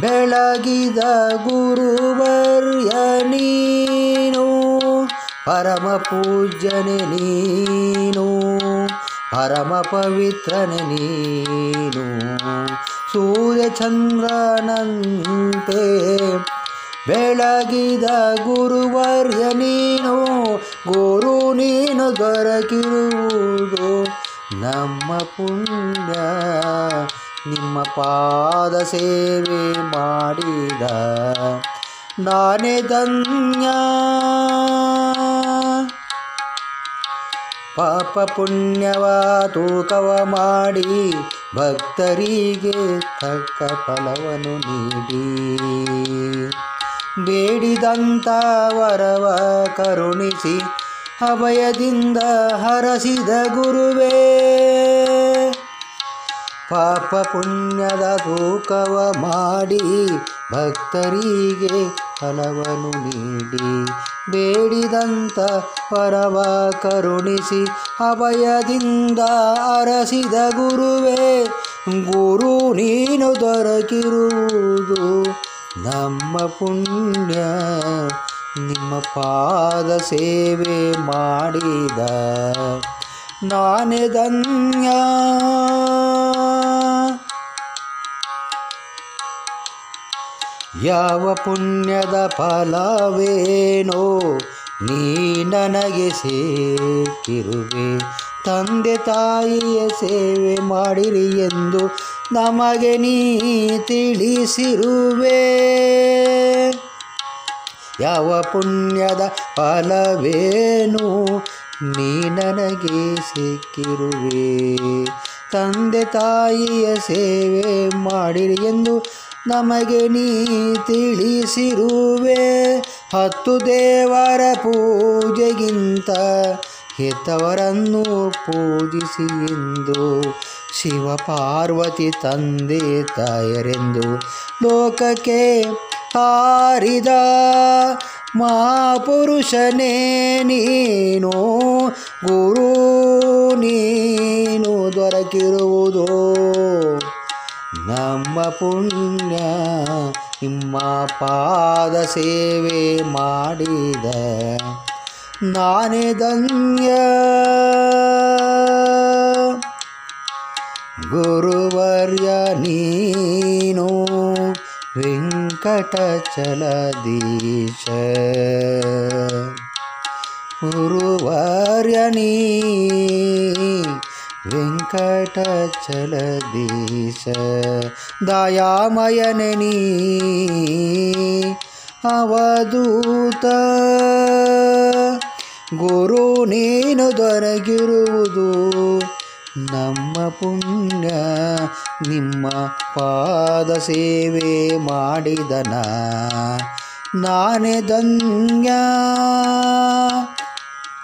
S1: ಬೆಳಗಿದ ಗುರುವರ್ಯ ನೀನು, ಪರಮ ಪೂಜ್ಯನೆ ನೀನು. ಪರಮ ಪವಿತ್ರನೆ ನೀನು. ಸೂರ್ಯಚಂದ್ರನಂತೆ ಬೆಳಗಿದ ಗುರುವರ್ಯ ನೀನು. ಗುರು ನೀನು ದೊರಕಿರುವುದು ನಮ್ಮ ಪುಣ್ಯ. ನಿಮ್ಮ ಪಾದ ಸೇವೆ ಮಾಡಿದ ನಾನೇ ಧನ್ಯ. ಪಾಪ ಪುಣ್ಯವ ತೂಕವ ಮಾಡಿ ಭಕ್ತರಿಗೆ ತಕ್ಕ ಫಲವನ್ನು ನೀಡಿ. ಬೇಡಿದಂಥ ವರವ ಕರುಣಿಸಿ ಅಭಯದಿಂದ ಹರಸಿದ ಗುರುವೇ. ಪಾಪ ಪುಣ್ಯದ ತೂಕವ ಮಾಡಿ ಭಕ್ತರಿಗೆ ಫಲವನ್ನು ನೀಡಿ, ಬೇಡಿದಂತ ಪರವ ಕರುಣಿಸಿ ಅಭಯದಿಂದ ಅರಸಿದ ಗುರುವೇ, ಗುರು ನೀನು ದೊರಕಿರುವುದು ನಮ್ಮ ಪುಣ್ಯ. ನಿಮ್ಮ ಪಾದ ಸೇವೆ ಮಾಡಿದ ನಾನೇ ಯಾವ ಪುಣ್ಯದ ಫಲವೇನೋ ನೀ ನನಗೆ ಸೇರಿರುವೆ ತಂದೆ ತಾಯಿಯ ಸೇವೆ ಮಾಡಿರಿ ಎಂದು ನಮಗೆ ನೀ ತಿಳಿಸಿರುವೆ. ಯಾವ ಪುಣ್ಯದ ಫಲವೇನು ನೀ ನನಗೆ ಸಿಕ್ಕಿರುವೆ. ತಂದೆ ತಾಯಿಯ ಸೇವೆ ಮಾಡಿರಿ ಎಂದು ನಮಗೆ ನೀ ತಿಳಿಸಿರುವೆ. ಹತ್ತು ದೇವರ ಪೂಜೆಗಿಂತ ಹೆತ್ತವರನ್ನು ಪೂಜಿಸಿ ಎಂದು ಶಿವ ಪಾರ್ವತಿ ತಂದೆ ತಾಯರೆಂದು ಲೋಕಕ್ಕೆ ಹಾರಿದ ಮಹಾಪುರುಷನೇ ನೀನು, ಗುರು ನೀನು ದೊರಕಿರುವುದು. ನಮ್ಮ ಪುಣ್ಯ ನಿಮ್ಮ ಪಾದ ಸೇವೆ ಮಾಡಿದ ನಾನೇ ಧನ್ಯ. ಗುರುವರ್ಯ ನೀನು ವೆಂಕಟಚಲದೀಶ ಗುರುವಾರ್ಯನಿ ವೆಂಕಟಚಲದೀಶ ದಯಾಮಯನೆ ನೀ ಅವಧೂತ. ಗುರು ನೀನು ದೊರಗಿರುವುದು ನಮ್ಮ ಪುಣ್ಯ ನಿಮ್ಮ ಪಾದ ಸೇವೆ ಮಾಡಿದನ. ನಾನೇ ಧನ್ಯ.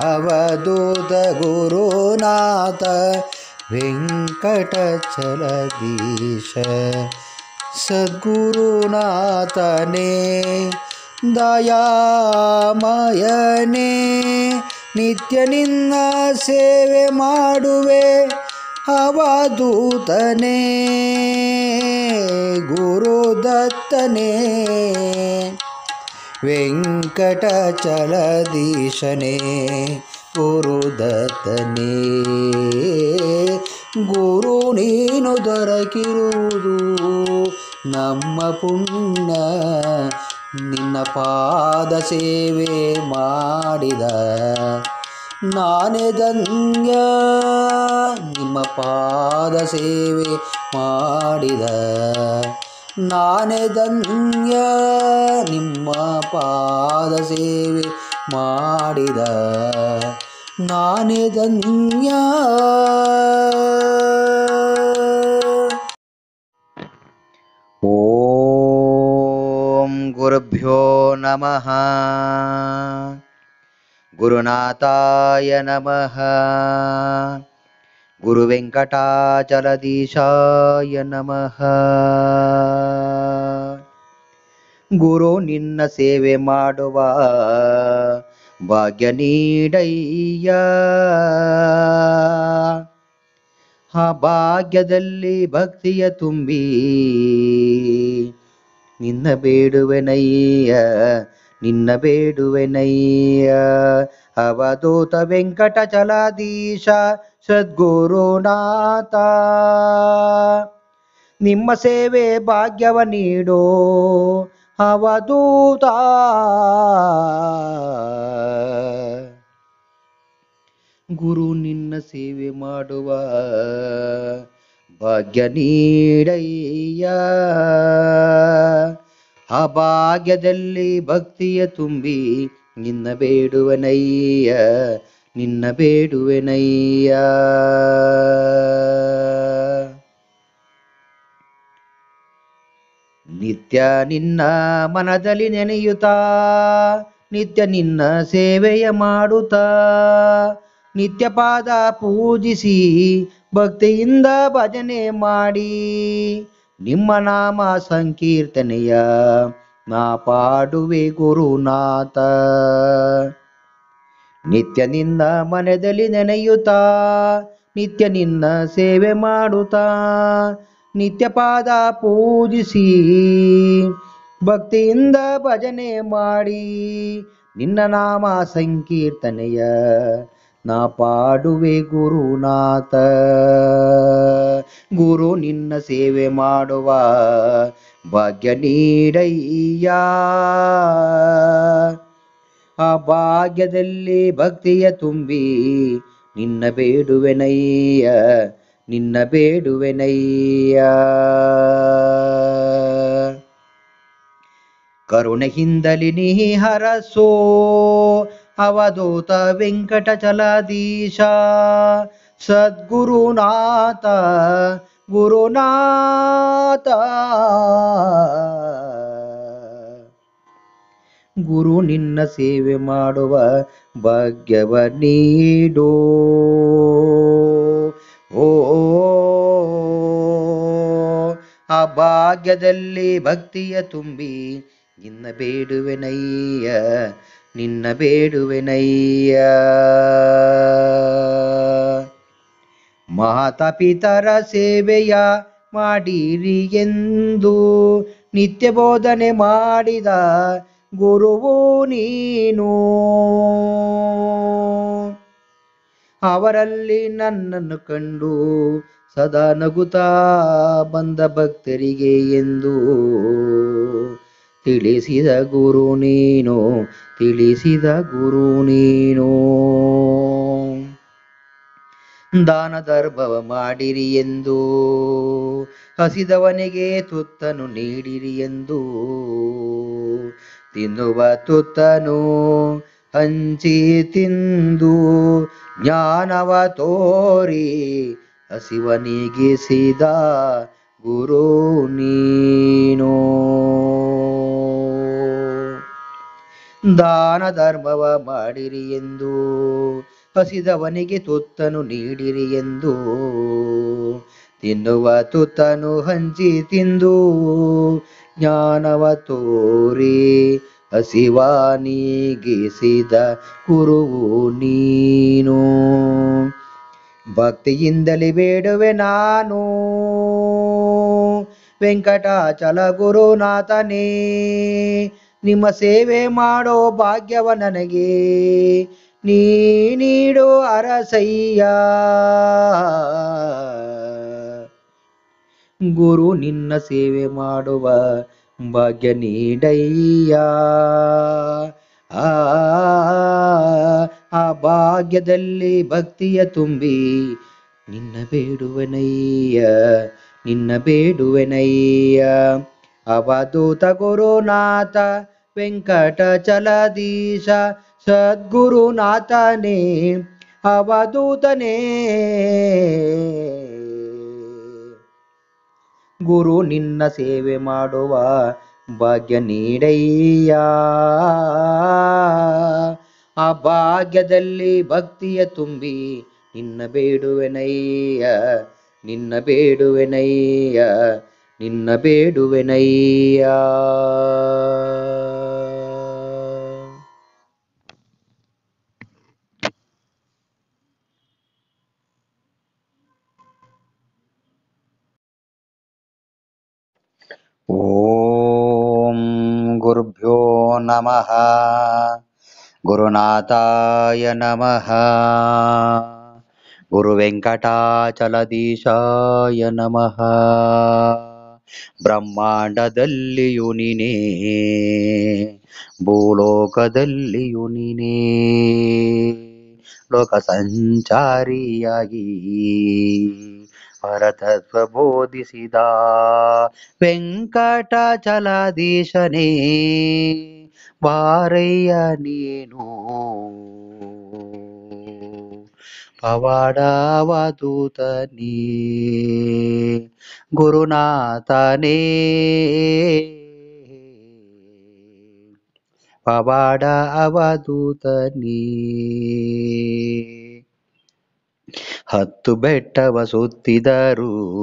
S1: ಅವಧೂತ ಗುರುನಾಥ ವೆಂಕಟಚಲದೀಶ. ಸದ್ಗುರುನಾಥನೇ ದಯಾಮಯನೇ ನಿತ್ಯ ನಿನ್ನ ಸೇವೆ ಮಾಡುವೆ ಅವಧೂತನೇ ಗುರುದತ್ತನೇ ವೆಂಕಟಚಲದೀಶನೇ ಗುರುದತ್ತನೇ ಗುರು ನೀನು ದೊರಕಿರುವುದು ನಮ್ಮ ಪುಣ್ಯ ನಿನ್ನ ಪಾದ ಸೇವೆ ಮಾಡಿದ ನಾನೇ ಧನ್ಯ. ನಿಮ್ಮ ಪಾದ ಸೇವೆ ಮಾಡಿದ ನಾನೇ ಧನ್ಯ. ನಿಮ್ಮ ಪಾದ ಸೇವೆ ಮಾಡಿದ ನಾನೇ ಧನ್ಯ. ಓಂ ಗುರುಭ್ಯೋ ನಮಃ ಗುರುನಾಥಾಯ ನಮಃ ಗುರುವೆಂಕಟಾಚಲದೀಶಾಯ ನಮಃ ಗುರು ನಿನ್ನ ಸೇವೆ ಮಾಡುವ ಭಾಗ್ಯ ನೀಡಯ್ಯ ಆ ಭಾಗ್ಯದಲ್ಲಿ ಭಕ್ತಿಯ ತುಂಬಿ ನಿನ್ನ ಬೇಡುವೆನಯ್ಯ ನಿನ್ನ ಬೇಡುವೆನಯ್ಯ. ಅವಧೂತ ವೆಂಕಟಚಲಾಧೀಶ ಸದ್ಗುರುನಾಥ. ನಿಮ್ಮ ಸೇವೆ ಭಾಗ್ಯವ ನೀಡೋ ಅವಧೂತ ಗುರು ನಿನ್ನ ಸೇವೆ ಮಾಡುವ ಭಾಗ್ಯ ನೀಡಯ್ಯ ಆ ಭಾಗ್ಯದಲ್ಲಿ ಭಕ್ತಿಯ ತುಂಬಿ ನಿನ್ನ ಬೇಡುವನಯ್ಯ, ನಿನ್ನ ಬೇಡುವೆನಯ್ಯ. ನಿತ್ಯ ನಿನ್ನ ಮನದಲ್ಲಿ ನೆನೆಯುತ್ತಾ, ನಿತ್ಯ ನಿನ್ನ ಸೇವೆಯ ಮಾಡುತ್ತಾ, ನಿತ್ಯ ಪಾದ ಪೂಜಿಸಿ ಭಕ್ತಿಯಿಂದ ಭಜನೆ ಮಾಡಿ. ನಿಮ್ಮ ನಾಮ ಸಂಕೀರ್ತನೆಯ ನಾ ಪಾಡುವೆ ಗುರುನಾಥ. ನಿತ್ಯ ನಿನ್ನ ಮನೆಯಲ್ಲಿ ನೆನೆಯುತ್ತಾ, ನಿತ್ಯ ನಿನ್ನ ಸೇವೆ ಮಾಡುತ್ತಾ, ನಿತ್ಯ ಪಾದ ಪೂಜಿಸಿ. ಭಕ್ತಿಯಿಂದ ಭಜನೆ ಮಾಡಿ, ನಿನ್ನ ನಾಮ ಸಂಕೀರ್ತನೆಯ ನಾ ಪಾಡುವೆ ಗುರುನಾಥ. ಗುರು ನಿನ್ನ ಸೇವೆ ಮಾಡುವ ಭಾಗ್ಯ ನೀಡಯ್ಯ. ಆ ಭಾಗ್ಯದಲ್ಲಿ ಭಕ್ತಿಯ ತುಂಬಿ ನಿನ್ನ ಬೇಡುವೆನಯ್ಯ ನಿನ್ನ ಬೇಡುವೆನಯ್ಯ. ಕರುಣೆಯಿಂದಲಿ ನೀ ಹರಸೋ ಅವಧೂತ ವೆಂಕಟಚಲದೀಶ ಸದ್ಗುರುನಾಥ, ಗುರುನಾಥ. ಗುರು ನಿನ್ನ ಸೇವೆ ಮಾಡುವ ಭಾಗ್ಯವ ನೀಡೋ. ಓ, ಆ ಭಾಗ್ಯದಲ್ಲಿ ಭಕ್ತಿಯ ತುಂಬಿ ಇನ್ನ ಬೇಡುವೆನಯ್ಯ ನಿನ್ನ ಬೇಡುವೆನಯ್ಯ. ಮಾತಾ ಪಿತರ ಸೇವೆಯ ಮಾಡಿರಿ ಎಂದು ನಿತ್ಯ ಬೋಧನೆ ಮಾಡಿದ ಗುರುವು ನೀನು. ಅವರಲ್ಲಿ ನನ್ನನ್ನು ಕಂಡು ಸದಾ ನಗುತ್ತಾ ಬಂದ ಭಕ್ತರಿಗೆ ಎಂದು ತಿಳಿಸಿದ ಗುರು ನೀನು, ತಿಳಿಸಿದ ಗುರು ನೀನು. ದಾನ ಧರ್ಮವ ಮಾಡಿರಿ ಎಂದು, ಹಸಿದವನಿಗೆ ತುತ್ತನು ನೀಡಿರಿ ಎಂದು. ತಿನ್ನುವ ತುತ್ತನು ಹಂಚಿ ತಿಂದು, ಜ್ಞಾನವ ತೋರಿ ಹಸಿವನಿಗಿಸಿದ ಗುರು ನೀನು. ದಾನ ಧರ್ಮವ ಮಾಡಿರಿ ಎಂದು, ಹಸಿದವನಿಗೆ ತುತ್ತನು ನೀಡಿರಿ ಎಂದು, ತಿನ್ನುವ ತುತ್ತನು ಹಂಚಿ ತಿಂದು, ಜ್ಞಾನವ ತೋರಿ ಹಸಿವಾನಿಗಿಸಿದ ಕುರುವು ನೀನು. ಭಕ್ತಿಯಿಂದಲೇ ಬೇಡುವೆ ನಾನು, ವೆಂಕಟಾಚಲ ಗುರುನಾಥನೇ ನಿಮ್ಮ ಸೇವೆ ಮಾಡೋ ಭಾಗ್ಯವ ನನಗೆ. ನೀ ನೀಡು ಅರಸಯ್ಯ. ಗುರು ನಿನ್ನ ಸೇವೆ ಮಾಡುವ ಭಾಗ್ಯ ನೀಡಯ್ಯ. ಆ ಆ ಭಾಗ್ಯದಲ್ಲಿ ಭಕ್ತಿಯ ತುಂಬಿ ನಿನ್ನ ಬೇಡುವನಯ್ಯ, ನಿನ್ನ ಬೇಡುವೆನಯ್ಯ. ಅವಧೂತ ಗುರುನಾಥ ವೆಂಕಟಚಲದೀಶ ಸದ್ಗುರುನಾಥನೇ, ಅವಧೂತನೇ. ಗುರು ನಿನ್ನ ಸೇವೆ ಮಾಡುವ ಭಾಗ್ಯ ನೀಡಯ್ಯ. ಆ ಭಾಗ್ಯದಲ್ಲಿ ಭಕ್ತಿಯ ತುಂಬಿ ನಿನ್ನ ಬೇಡುವೆನಯ್ಯ ನಿನ್ನ ಬೇಡುವೆನಯ್ಯ. ನಿನ್ನ ಬೇಡುವೆನಯ್ಯ ಓಂ ಗುರುಭ್ಯೋ ನಮಃ ಗುರುನಾಥಾಯ ನಮಃ ಗುರು ವೆಂಕಟಾಚಲದೀಶಾಯ ನಮಃ ಬ್ರಹ್ಮಾಂಡದಲ್ಲಿಯೂ ನೀನೇ ಭೂಲೋಕದಲ್ಲಿಯೂ ನೀನೇ. ಲೋಕ ಸಂಚಾರಿಯಾಗಿ ಪರತತ್ವ ಬೋಧಿಸಿದ ವೆಂಕಟಾಚಲಾಧೀಶನೇ ಬಾರಯ್ಯ ನೀನು. ಪವಾಡಾವಧೂತನೇ ಗುರುನಾಥನೇ. ಪವಾಡ ಅವಧೂತನೇ ಹತ್ತು ಬೆಟ್ಟವ ಸುತ್ತಿದರು.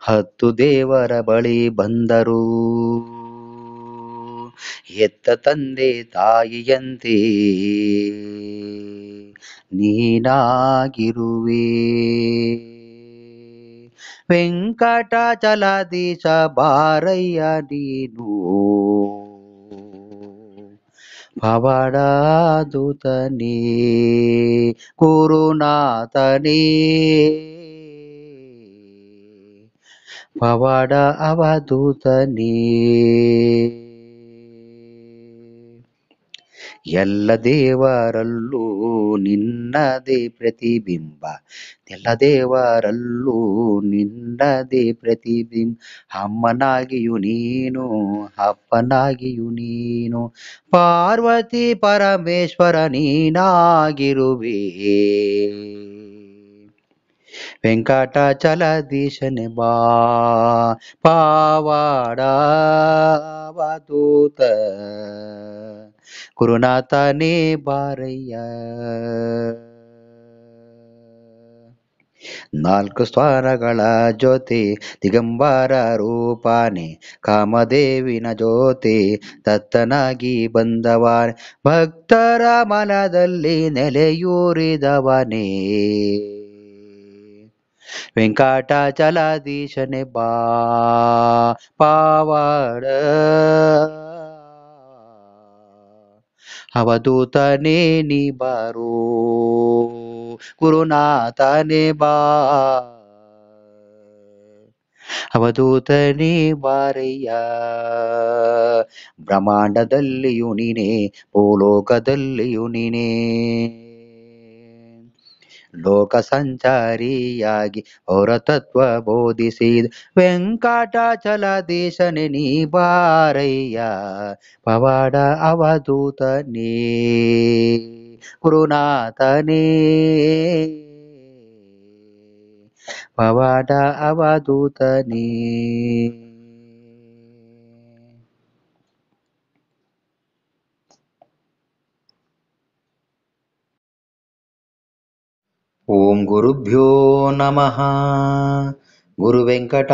S1: ಹತ್ತು ದೇವರ ಬಳಿ ಬಂದರು. ಎತ್ತ ತಂದೆ ತಾಯಿಯಂತೆ. ನೀನಾಗಿರುವೆ. ವೆಂಕಟಾಚಲದೀಶ ಬಾರಯ್ಯ ನೀನು. ಪವಾಡಾದುತನೇ ಗುರುನಾಥನೇ. ಪವಡ ಅವಧೂತನೇ ಎಲ್ಲ ದೇವರಲ್ಲೂ ನಿನ್ನದೇ ಪ್ರತಿಬಿಂಬ. ಎಲ್ಲ ದೇವರಲ್ಲೂ ನಿನ್ನದೇ ಪ್ರತಿಬಿಂಬ. ಅಮ್ಮನಾಗಿಯು ನೀನು, ಅಪ್ಪನಾಗಿಯು ನೀನು. ಪಾರ್ವತಿ ಪರಮೇಶ್ವರ ನೀನಾಗಿರುವೆ. ವೆಂಕಟಾಚಲದೀಶನೆ ಬಾ. ಪಾವಾಡ ಗುರುನಾಥನೇ ಬಾರಯ್ಯ. ನಾಲ್ಕು ಸ್ವಾನಗಳ ಜ್ಯೋತಿ, ದಿಗಂಬರ ರೂಪಾನೆ, ಕಾಮದೇವಿನ ಜ್ಯೋತಿ, ದತ್ತನಾಗಿ ಬಂದವಾನೆ, ಭಕ್ತರ ಮನದಲ್ಲಿ ನೆಲೆಯೂರಿದವನೇ. ವೆಂಕಟಾಚಲಾಧೀಶನೆ ಬಾ, ಪಾವಾಡ. ಅವಧೂತನೇ ನೀ ಬಾರೋ ಗುರುನಾಥನೇ ಬಾ ಅವಧೂತನೇ ಬಾರಯ್ಯ ಬ್ರಹ್ಮಾಂಡದಲ್ಲಿಯೂ ನೀನೇ ಭೂಲೋಕದಲ್ಲಿಯೂ ನೀನೇ. ಲೋಕ ಸಂಚಾರಿಯಾಗಿ ತತ್ವ ಬೋಧಿಸಿದ ವೆಂಕಟಾಚಲದೇಶನೆ ನೀ ಬಾರಯ್ಯ ಪವಾಡ ಅವಧೂತನೇ ಗುರುನಾಥನೇ. ಪವಾಡ ಅವಧೂತನೇ. ಓಂ ಗುರುಭ್ಯೋ ನಮಃ ಗುರು ವೆಂಕಟಾಚಲದೀಶಾಯ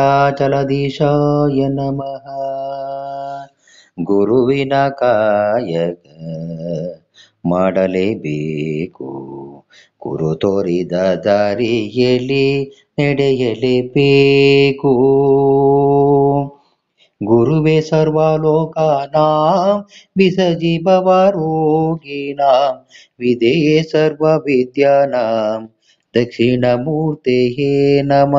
S1: ನಮಃ ಗುರುವಿನ ಕಾಯಕ ಮಾಡಲೇಬೇಕು ಗುರು ತೋರಿದ ದಾರಿಯಲ್ಲಿ ನಡೆಯಲೇಬೇಕು ಗುರುವೇ ಸರ್ವಲೋಕಾನಾಂ ವಿಸಜೀಭವರೋಗಿಣಾಂ ವಿಧೇಯೇ ಸರ್ವವಿದ್ಯಾನಾಂ ದಕ್ಷಿಣಮೂರ್ತೆಯೇ ನಮ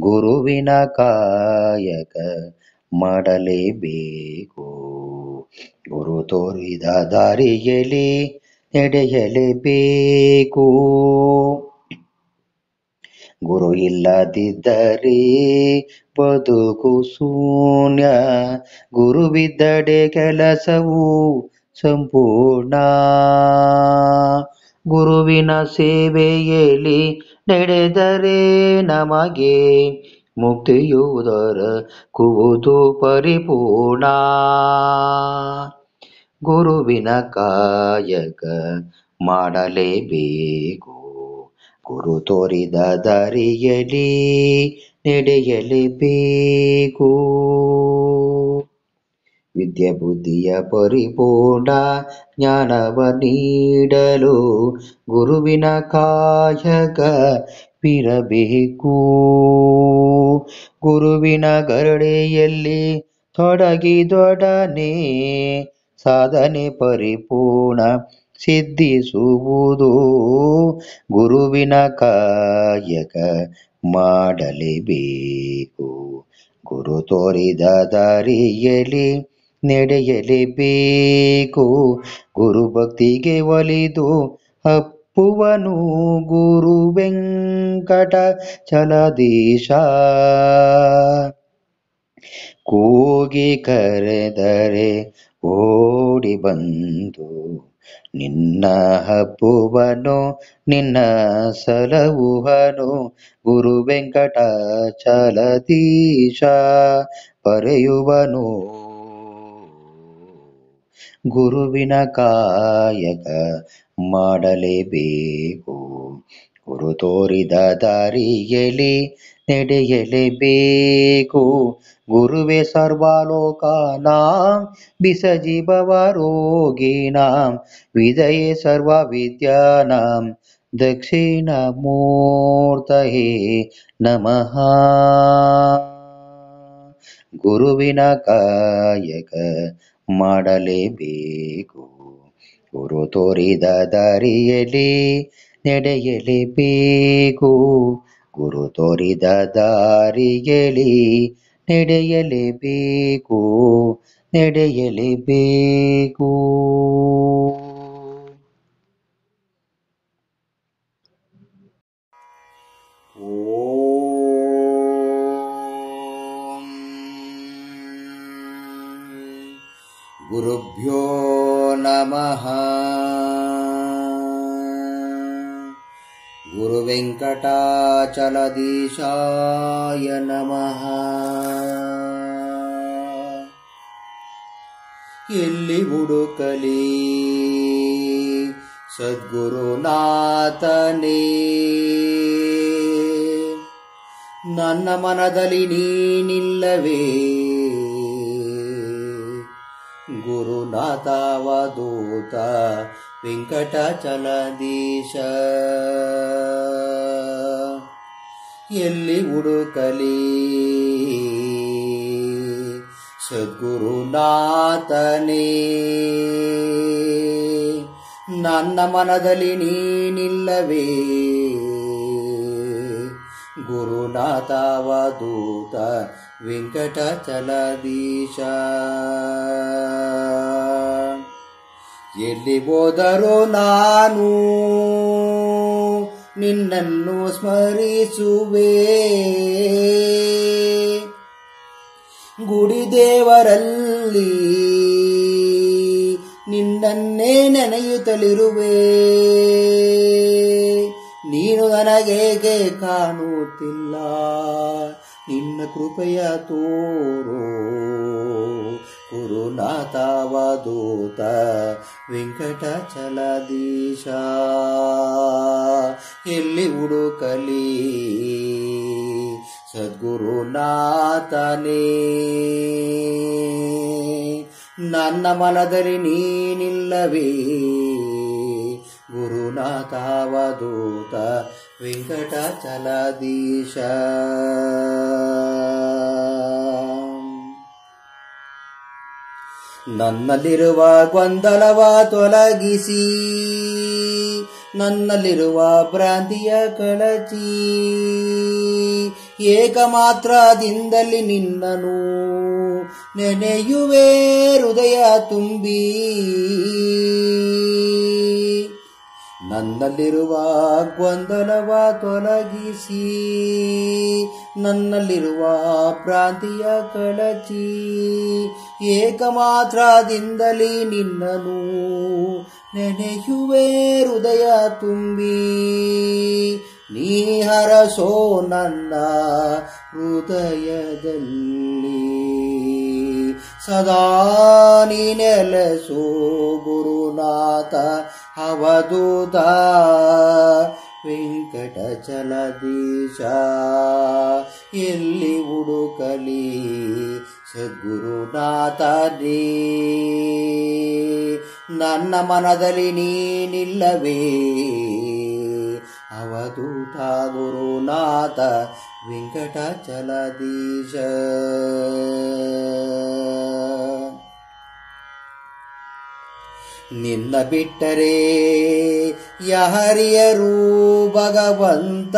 S1: ಗುರುವಿನ ಕಾಯಕ ಮಾಡಲೇಬೇಕು. ಗುರು ತೋರಿದ ದಾರಿಯಲ್ಲಿ ನಡೆಯಲೇಬೇಕು. ಗುರು ಇಲ್ಲದಿದ್ದರೆ ಬದುಕು ಶೂನ್ಯ. ಗುರುವಿದ್ದಡೆ ಕೆಲಸವು ಸಂಪೂರ್ಣ. ಗುರುವಿನ ಸೇವೆಯಲ್ಲಿ ನಡೆದರೆ ನಮಗೆ ಮುಕ್ತಿಯು ದೊರಕುವುದು ಪರಿಪೂರ್ಣ. ಗುರುವಿನ ಕಾಯಕ ಮಾಡಲೇಬೇಕು. ಗುರು ತೋರಿದ ದಾರಿಯಲ್ಲಿ ನಡೆಯಲೇಬೇಕು. ವಿದ್ಯೆ ಬುದ್ಧಿಯ ಪರಿಪೂರ್ಣ ಜ್ಞಾನವ ನೀಡಲು ಗುರುವಿನ ಕಾಯಕ ಪಿರಬೇಕು ಗುರುವಿನ ಗರಡೆಯಲ್ಲಿ ತೊಡಗಿದೊಡನೆ ಸಾಧನೆ ಪರಿಪೂರ್ಣ ಸಿದ್ಧಿಸುವುದು ಗುರುವಿನ ಕಾಯಕ ಮಾಡಲೇಬೇಕು. ಗುರು ತೋರಿದ ದಾರಿಯಲ್ಲಿ ನಡೆಯಲೇಬೇಕು. ಗುರು ಭಕ್ತಿಗೆ ಒಲಿದು ಅಪ್ಪುವನು ಗುರು ವೆಂಕಟ ಚಲದೀಶ. ಕೂಗಿ ಕರೆದರೆ ಓಡಿ ಬಂದು ನಿನ್ನ ಹಬ್ಬುವನು ನಿನ್ನ ಸಲಹುವನು ಗುರು ವೆಂಕಟಾಚಲದೀಶ ಪರೆಯುವನು ಗುರುವಿನ ಕಾಯಕ ಮಾಡಲೇಬೇಕು. ಗುರು ತೋರಿದ ದಾರಿಯಲಿ ನಡೆಯಲೇಬೇಕು. ಗುರುವೇ ಸರ್ವಲೋಕಾನಾಂ ಬಿಸಜೀವರೋಗಿಣಾಂ ವಿದಯೇ ಸರ್ವವಿದ್ಯಾನಾಂ ದಕ್ಷಿಣಮೂರ್ತಯೇ ನಮಃ. ಗುರುವಿನ ಕಾಯಕ ಮಾಡಲೇಬೇಕು. ಗುರು ತೋರಿದ ದಾರಿಯಲ್ಲಿ ನಡೆಯಲೇಬೇಕು. ಗುರು ತೋರಿದ ದಾರಿಯಲ್ಲಿ ನಡೆಯಲೇಬೇಕು. ನಡೆಯಲೇಬೇಕು. ಗುರುಭ್ಯೋ ನಮಃ ಗುರುವೆಂಕಟಾಚಲದೀಶಾಯ ನಮಃ ಎಲ್ಲಿ ಹುಡುಕಲಿ ಸದ್ಗುರುನಾಥನೇ ನನ್ನ ಮನದಲ್ಲಿ ನೀನಿಲ್ಲವೇ ಗುರುನಾಥವಧೂತ ವೆಂಕಟಾಚಲದೀಶ ಎಲ್ಲಿ ಹುಡುಕಲಿ? ಸದ್ಗುರುನಾಥನೇ ನನ್ನ ಮನದಲ್ಲಿ ನೀನಿಲ್ಲವೇ? ಗುರುನಾಥವಧೂತ ವೆಂಕಟಚಲದೀಶ. ಎಲ್ಲಿ ಹೋದರೂ ನಾನು ನಿನ್ನನ್ನು ಸ್ಮರಿಸುವೆ. ಗುಡಿ ದೇವರಲ್ಲಿ ನಿನ್ನನ್ನೇ ನೆನೆಯುತ್ತಲಿರುವೆ. ನೀನು ನನಗೇಗೆ ಕಾಣುತ್ತಿಲ್ಲ. ನಿನ್ನ ಕೃಪೆಯ ತೋರೋ. ವೆಂಕಟ ಚಲದೀಶಾ ಎಲ್ಲಿ ಹುಡುಕಲಿ? ಸದ್ಗುರುನಾಥನೇ. ನನ್ನ ಮನದಲ್ಲಿ ನೀನಿಲ್ಲವೇ. ಗುರುನಾಥವಧೂತ ವೆಂಕಟಾಚಲದೀಶ ನನ್ನಲ್ಲಿರುವ ಗೊಂದಲವ ತೊಲಗಿಸಿ ನನ್ನಲ್ಲಿರುವ ಭ್ರಾಂತಿಯ ಕಳಚಿ ಏಕಮಾತ್ರದಿಂದಲಿ ನಿನ್ನನು ನೆನೆಯುವೆ ಹೃದಯ ತುಂಬಿ. ನನ್ನಲ್ಲಿರುವ ಗೊಂದಲವ ತೊಲಗಿಸಿ, ನನ್ನಲ್ಲಿರುವ ಪ್ರಾಂತಿಯ ಕಳಚಿ, ಏಕಮಾತ್ರದಿಂದಲೇ ನಿನ್ನನು ನೆನೆಯುವೆ ಹೃದಯ ತುಂಬಿ. ನೀ ಹರಸೋ ನನ್ನ ಹೃದಯದಲ್ಲಿ. ಸದಾ ನೀನೆಲೆಸು ಗುರುನಾಥ ಅವಧೂತ ವೆಂಕಟಚಲದೀಶ. ಎಲ್ಲಿ ಹುಡುಕಲಿ ಸದ್ಗುರುನಾಥನೇ? ನನ್ನ ಮನದಲ್ಲಿ ನೀನಿಲ್ಲವೇ? ಅವಧೂತ ಗುರುನಾಥ ವೆಂಕಟಾಚಲದೀಶ ನಿನ್ನ ಬಿಟ್ಟರೆ ಯಾರಿಯರು ಭಗವಂತ?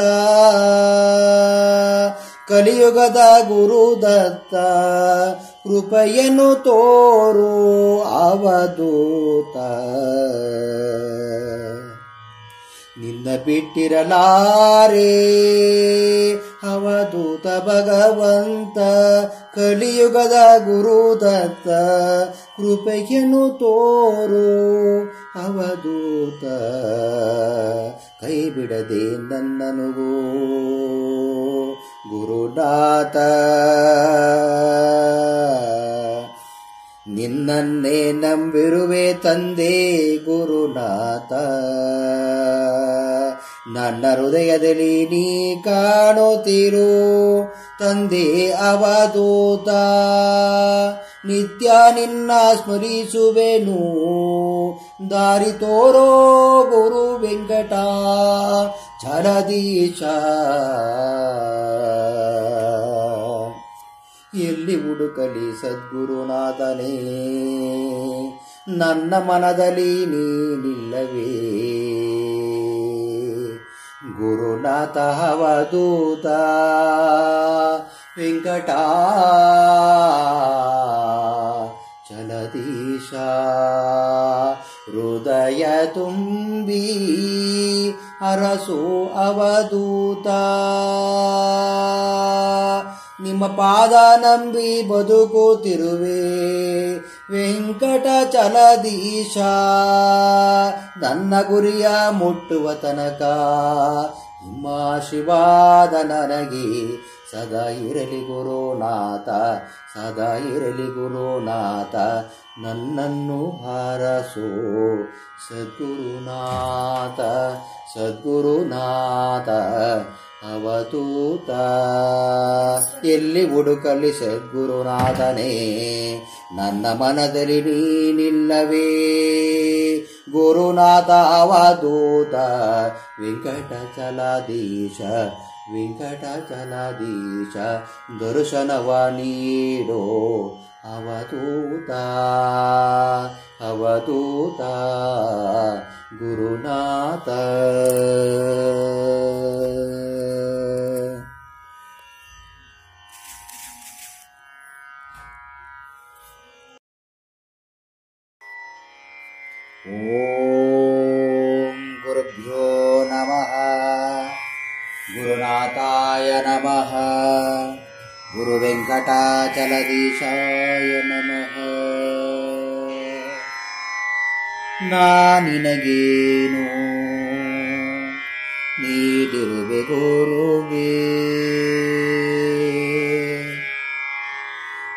S1: ಕಲಿಯುಗದ ಗುರುದತ್ತ ಕೃಪೆಯನ್ನು ತೋರು ಅವಧೂತ. ನಿನ್ನ ಬಿಟ್ಟಿರಲಾರೆ. ಅವಧೂತ ಭಗವಂತ ಕಲಿಯುಗದ ಗುರುದತ್ತ ಕೃಪೆಯನ್ನು ತೋರು. ಅವಧೂತ ಕೈ ಬಿಡದೆ ನನ್ನನು ಗುರುನಾಥ ನಿನ್ನನ್ನೇ ನಂಬಿರುವೆ ತಂದೆ ಗುರುನಾಥ. ನನ್ನ ಹೃದಯದಲ್ಲಿ ನೀ ಕಾಣುತ್ತಿರು, ತಂದೆ ಅವಧೂತ ನಿತ್ಯ ನಿನ್ನ ಸ್ಮರಿಸುವೆನು, ದಾರಿ ತೋರೋ ಗುರು ವೆಂಕಟ ಜಲದೀಶ ಎಲ್ಲಿ ಹುಡುಕಲಿ ಸದ್ಗುರುನಾಥನೇ. ನನ್ನ ಮನದಲ್ಲಿ ನೀನಿಲ್ಲವೇ ಗುರುನಾಥ ಅವಧೂತ ವೆಂಕಟ. ಚಲದೀಶ ಹೃದಯ ತುಂಬಿ ಅರಸು ಅವಧೂತ. ನಿಮ್ಮ ಪಾದ ನಂಬಿ ಬದುಕುತ್ತಿರುವೆ ವೆಂಕಟ ಚಲದೀಶ, ನನ್ನ ಗುರಿಯ ಮುಟ್ಟುವ ತನಕ ನಿಮ್ಮ ಶಿವಾದ ನನಗೆ. ಸದಾ ಇರಲಿ ಗುರುನಾಥ, ಸದಾ ಇರಲಿ ಗುರುನಾಥ, ನನ್ನನ್ನು ಹಾರಸೋ. ಸದ್ಗುರುನಾಥ ಸದ್ಗುರುನಾಥ ಅವಧೂತ. ಎಲ್ಲಿ ಹುಡುಕಲಿ ಸದ್ಗುರುನಾಥನೇ, ನನ್ನ ಮನದಲ್ಲಿ ನೀನಿಲ್ಲವೇ. ಗುರುನಾಥ ಅವಧೂತ, ವೆಂಕಟಚಲಾಧೀಶ ವೆಂಕಟಚಲಾಧೀಶ, ದರ್ಶನವ ನೀಡೋ ಅವಧೂತ. ಅವಧೂತ, ಗುರುನಾಥ. ಗುರುನಾಥಾಯ ನಮಃ ಗುರು ವೆಂಕಟಾಚಲದೀಶಾಯ ನಮಃ ನಾನಿನಗೇನು ನೀಡಿರುವೆ ಗುರುವೇ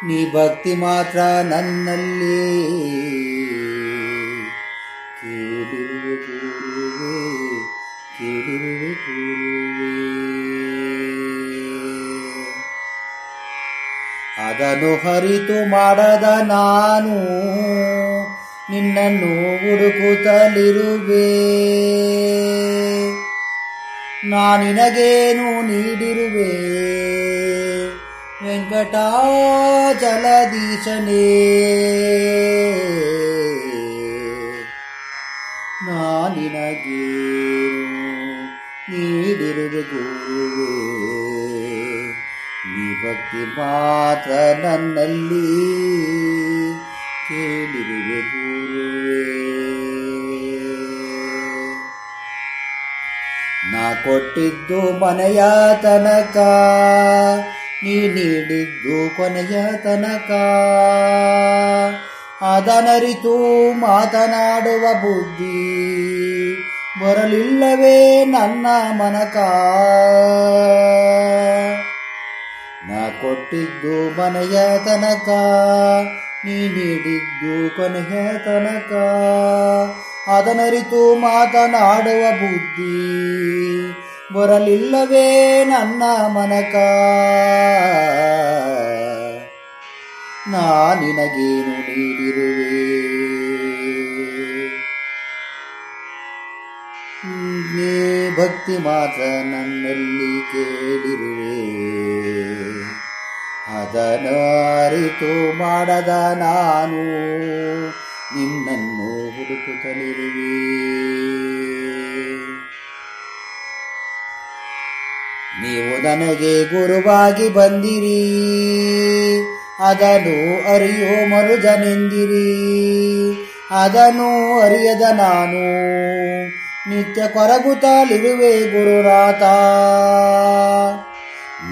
S1: ನೀ ಭಕ್ತಿ ಮಾತ್ರ ನನ್ನಲ್ಲಿ ಅದನ್ನು ಹರಿತು ಮಾಡದ ನಾನು ನಿನ್ನನ್ನು ಹುಡುಕುತ್ತಲಿರುವೆ ನಾನಿನಗೇನು ನೀಡಿರುವೆ? ವೆಂಕಟಾಚಲದೀಶನೇ ನಾನಿನಗೇನು ಭಕ್ತಿ ಮಾತ್ರ ನನ್ನಲ್ಲಿ ಕೇಳಿರುವೆ ನಾ ಕೊಟ್ಟಿದ್ದು ಮನೆಯ ತನಕ, ನೀ ನೀಡಿದ್ದು ಕೊನೆಯ ತನಕ. ಅದನರಿತು ಮಾತನಾಡುವ ಬುದ್ಧಿ ಬರಲಿಲ್ಲವೇ ನನ್ನ ಮನಕ. ನಾ ಕೊಟ್ಟಿದ್ದು ಮನೆಯ ತನಕ, ನೀ ನೀಡಿದ್ದು ಕೊನೆಯ ತನಕ. ಅದನರಿತು ಮಾತನಾಡುವ ಬುದ್ಧಿ ಬರಲಿಲ್ಲವೇ ನನ್ನ ಮನಕ. ನಾ ನಿನಗೇನು ನೀಡಿರುವೆ? ನೀ ಭಕ್ತಿ ಮಾತ್ರ ನನ್ನಲ್ಲಿ ಕೇಳಿರುವೆ. ಅದನ್ನು ಅರಿತು ಮಾಡದ ನಾನು ನಿನ್ನನ್ನು ಹುಡುಕುತ್ತಲಿರುವೆ. ನೀವು ನನಗೆ ಗುರುವಾಗಿ ಬಂದಿರಿ, ಅದನ್ನು ಅರಿಯೋ ಮರುಜನೆಂದಿರಿ ಅದನ್ನು ಅರಿಯದ ನಾನು ನಿತ್ಯ ಕೊರಗುತ್ತಲಿರುವೆ ಗುರುರಾತ.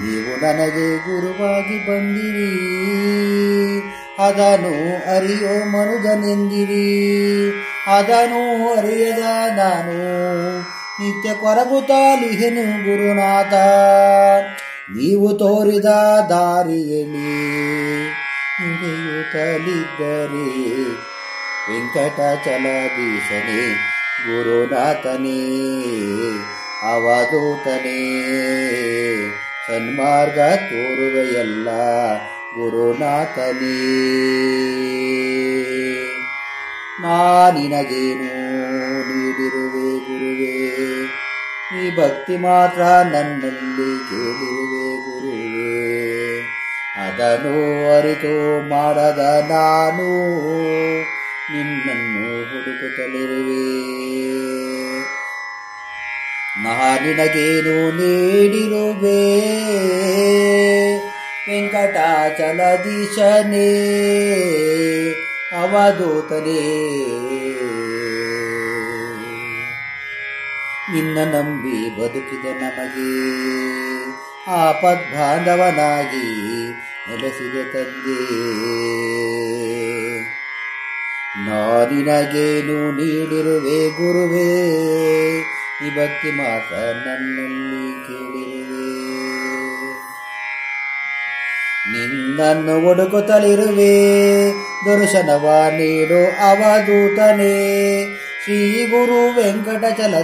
S1: ನೀವು ನನಗೆ ಗುರುವಾಗಿ ಬಂದಿರಿ. ಅದನ್ನು ಅರಿಯೋ ಮನುಜನೆಂದಿರಿ. ಅದನ್ನು ಅರಿಯದ ನಾನು ನಿತ್ಯ ಕೊರಗುತ್ತಲಿಹೆನು ಗುರುನಾಥ. ನೀವು ತೋರಿದ ದಾರಿಯಲ್ಲಿ ನಡೆಯುತ್ತಲಿದ್ದರೆ ವೆಂಕಟಾಚಲಾಧೀಶನೇ ಗುರುನಾಥನೇ, ಅವಧೂತನೇ. ಸನ್ಮಾರ್ಗ ತೋರುವೆಯಲ್ಲ ಗುರುನಾಥನೇ. ನಾನಿನಗೇನು ನೀಡಿರುವೆ ಗುರುವೇ. ಈ ಭಕ್ತಿ ಮಾತ್ರ ನನ್ನಲ್ಲಿ ಕೇಳಿರುವೆ ಗುರುವೇ. ಅದನ್ನು ಅರಿತು ಮಾಡದ ನಾನು ನಿನ್ನನ್ನು ಹುಡುಕುತ್ತಲಿರುವೆ. ನಾನಿನಗೇನು ನೀಡಿರುವೆ? ವೆಂಕಟಾಚಲದೀಶನೇ ಅವಧೂತನೇ. ನಿನ್ನ ನಂಬಿ ಬದುಕಿದ ನಮಗೆ ಆಪದ್ಬಾಂಧವನಾಗಿ ನೆಲೆಸಿದೆ ತಂದೆ. ನಾನಿನಗೇನು ನೀಡಿರುವೆ ಗುರುವೇ? ಈ ಭಕ್ತಿ ಮಾತ ನನ್ನಲ್ಲಿ ಕೇಳಿರುವೆ. ನಿನ್ನನ್ನು ಹುಡುಕುತ್ತಲಿರುವೆ. ದರ್ಶನವ ನೀಡು ಅವಧೂತನೇ ಶ್ರೀ ಗುರು ವೆಂಕಟಚಲಧೀಶನೇ.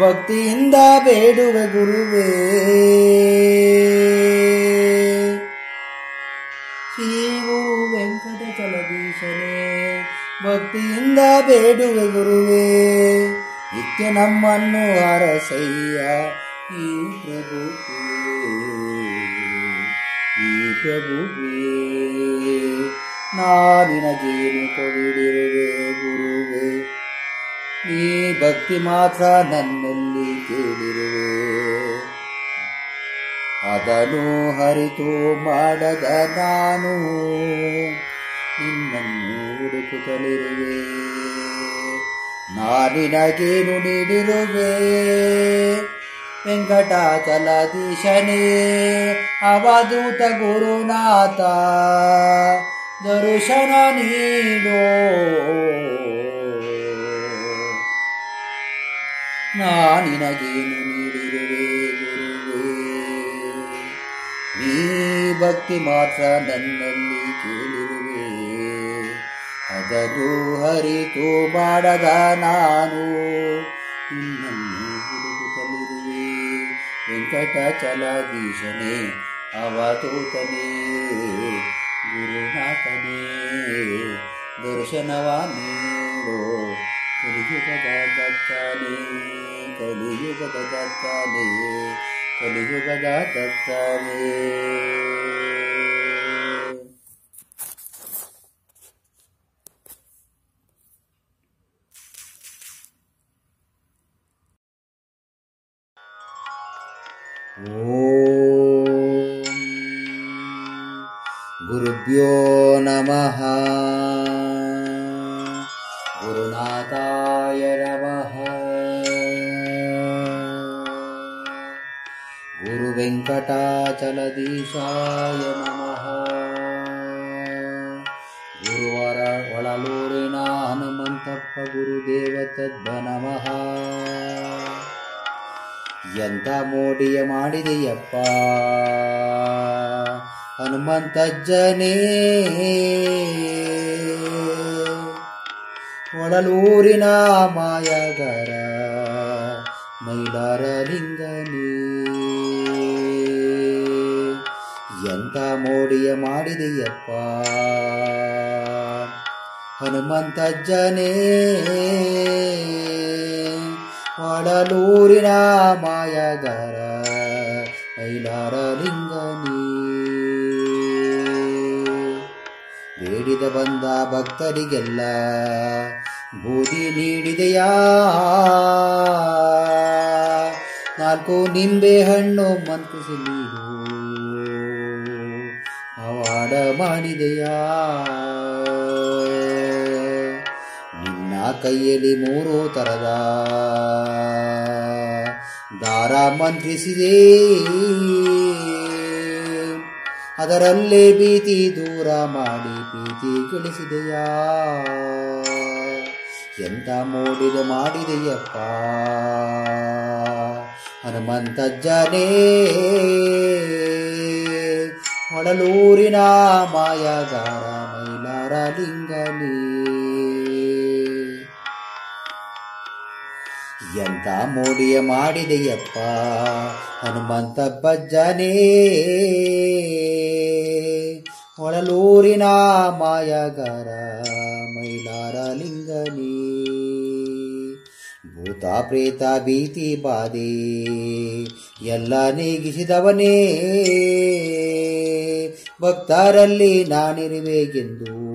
S1: ಭಕ್ತಿಯಿಂದ ಬೇಡುವೆ ಗುರುವೇ. ಭಕ್ತಿಯಿಂದ ಬೇಡುವೆ ಗುರುವೇ, ನಿತ್ಯ ನಮ್ಮನ್ನು ಅರಸಯ್ಯ ಈ ಪ್ರಭು ಈ ಪ್ರಭುವೇ. ನಾನಿನಗೇನು ಕೊಡಿರುವೆ ಗುರುವೇ, ಈ ಭಕ್ತಿ ಮಾತ್ರ ನನ್ನಲ್ಲಿ ಕೇಳಿರುವೆ. ಅದನ್ನು ಹರಿತು ಮಾಡದ ನಾನು ನಿನ್ನನ್ನು ಹುಡುಕುತ್ತಲಿರುವೆ ನಾನಿನಗೇನು ನೀಡಿರುವೆ. ವೆಂಕಟಾಚಲಾಧೀಶನೇ ಅವಧೂತ ಗುರುನಾಥ, ದರ್ಶನ ನೀಡೋ. ನಾನಿನಗೇನು ನೀಡಿರುವೆ ಗುರುವೇ, ನೀ ಭಕ್ತಿ ಮಾತ್ರ ನನ್ನಲ್ಲಿ ಅದನ್ನು ಹರಿತು ಮಾಡದ ನಾನು ನಿನ್ನನ್ನು ಹುಡುಕುತ್ತಲಿರುವೆ ವೆಂಕಟಾಚಲಾಧೀಶನೇ ಅವಧೂತನೇ ಗುರುನಾಥನೇ ದರ್ಶನವ ನೀಡೋ ಕಲಿಯುಗದ ದತ್ತಾನೇ ಕಲಿಯುಗದ ದತ್ತಾನೇ ಕಲಿಯುಗದ ದತ್ತಾನೇ गुरुभ्यो नमः। गुरुनाथाय नमः। गुरुवेङ्कटाचलदीशाय नमः। गुरुवरवळलूरुना हनुमन्तः गुरुदेव नमः ಎಂತ ಮೋಡಿಯ ಮಾಡಿದೆಯಪ್ಪ? ಹನುಮಂತಜ್ಜನೇ ಒಡಲೂರಿನ ಮಾಯಗರ ಮೈಲಾರಲಿಂಗನೇ ಎಂತ ಮೋಡಿಯ ಮಾಡಿದೆಯಪ್ಪ? ಹನುಮಂತಜ್ಜನೇ ಒಡಲೂರಿನ ಮಾಯಗರ, ಐಲಾರ ಲಿಂಗನಿ. ಬೇಡಿದ ಬಂದ ಭಕ್ತರಿಗೆಲ್ಲ ಬೂದಿ ನೀಡಿದೆಯಾ? ನಾಲ್ಕು ನಿಂಬೆ ಹಣ್ಣು ಮಂತ್ರಿಸಿ ನೀಡು. ಅವಾಡ ಮಾಡಿದೆಯಾ? ಕೈಯಲ್ಲಿ ಮೂರು ತರದ. ದಾರ ಮಂತ್ರಿಸಿದೆ. ಅದರಲ್ಲೇ ಭೀತಿ ದೂರ ಮಾಡಿ ಭೀತಿ ಗಳಿಸಿದೆಯಾ. ಎಂತ ಮೂಡಿದ ಮಾಡಿದೆಯಪ್ಪ. ಹನುಮಂತಜ್ಜನೇ ಒಡಲೂರಿನ ಮಾಯಗಾರ ಮೈಲಾರ ಲಿಂಗನೇ ಎಂತ ಮೋಡಿಯ ಮಾಡಿದೆಯಪ್ಪ? ಹನುಮಂತ ಬಜ್ಜನೇ ಒಳಲೂರಿನ ಮಾಯಗಾರ ಮೈಲಾರ ಲಿಂಗನೇ. ಭೂತ ಪ್ರೇತ ಭೀತಿ ಬಾಧೆ ಎಲ್ಲ ನೀಗಿಸಿದವನೇ. ಭಕ್ತರಲ್ಲಿ ನಾನಿರುವೆಗೆಂದು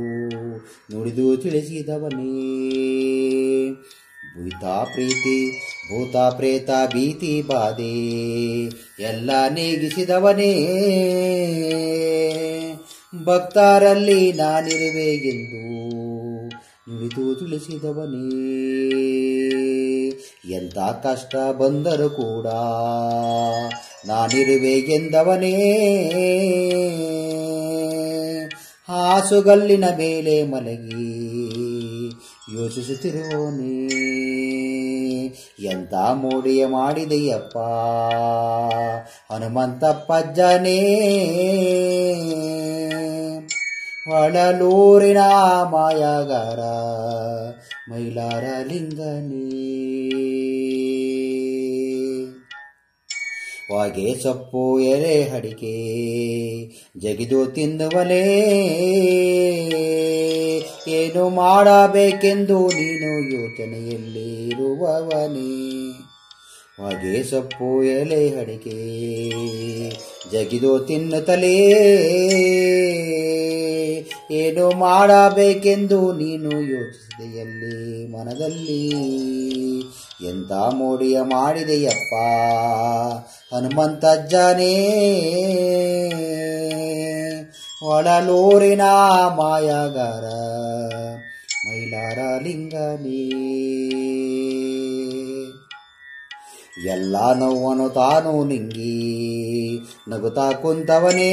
S1: ನುಡಿದು ತಿಳಿಸಿದವನೇ. ಭೂತ ಪ್ರೀತಿ, ಭೂತ ಪ್ರೇತ ಭೀತಿ ಬಾಧೆ, ಎಲ್ಲ ನೀಗಿಸಿದವನೇ. ಭಕ್ತರಲ್ಲಿ ನಾನಿರುವೆಗೆಂದು ನುಡಿದು ತಿಳಿಸಿದವನೇ. ಎಂಥ ಕಷ್ಟ ಬಂದರೂ ಕೂಡ ನಾನಿರುವೆಗೆಂದವನೇ. ಹಾಸುಗಲ್ಲಿನ ಮೇಲೆ ಮಲಗಿ ಯೋಚಿಸುತ್ತಿರುವವನೇ ಎಂಥ ಮೋಡಿಯ ಮಾಡಿದೆಯಪ್ಪ ಹನುಮಂತಪ್ಪಜ್ಜನೇ ಹೊಳಲೂರಿನ ಮಾಯಗಾರ ಮೈಲಾರ ಲಿಂಗನೇ ಹೊಗೆ ಸೊಪ್ಪು ಎಲೆ ಅಡಿಕೆ ಜಗಿದು ತಿನ್ನುವಲೇ ಏನು ಮಾಡಬೇಕೆಂದು ನೀನು ಯೋಚನೆಯಲ್ಲಿರುವವನೇ. ಹೊಗೆ ಸೊಪ್ಪು ಎಲೆ ಅಡಿಕೆ ಜಗಿದು ತಿನ್ನುತ್ತಲೇ. ಏನು ಮಾಡಬೇಕೆಂದು ನೀನು ಯೋಚಿಸಿದೆಯಲ್ಲಿ ಮನದಲ್ಲಿ. ಎಂಥ ಮೋಡಿಯ ಮಾಡಿದೆಯಪ್ಪ. ಹನುಮಂತಜ್ಜನೇ ಒಳಲೂರಿನ ಮಾಯಗಾರ ಮೈಲಾರ ಲಿಂಗನೇ. ಎಲ್ಲ ನೋವನು ತಾನು ನಿಂಗಿ ನಗುತ್ತಾ ಕುಂತವನೇ.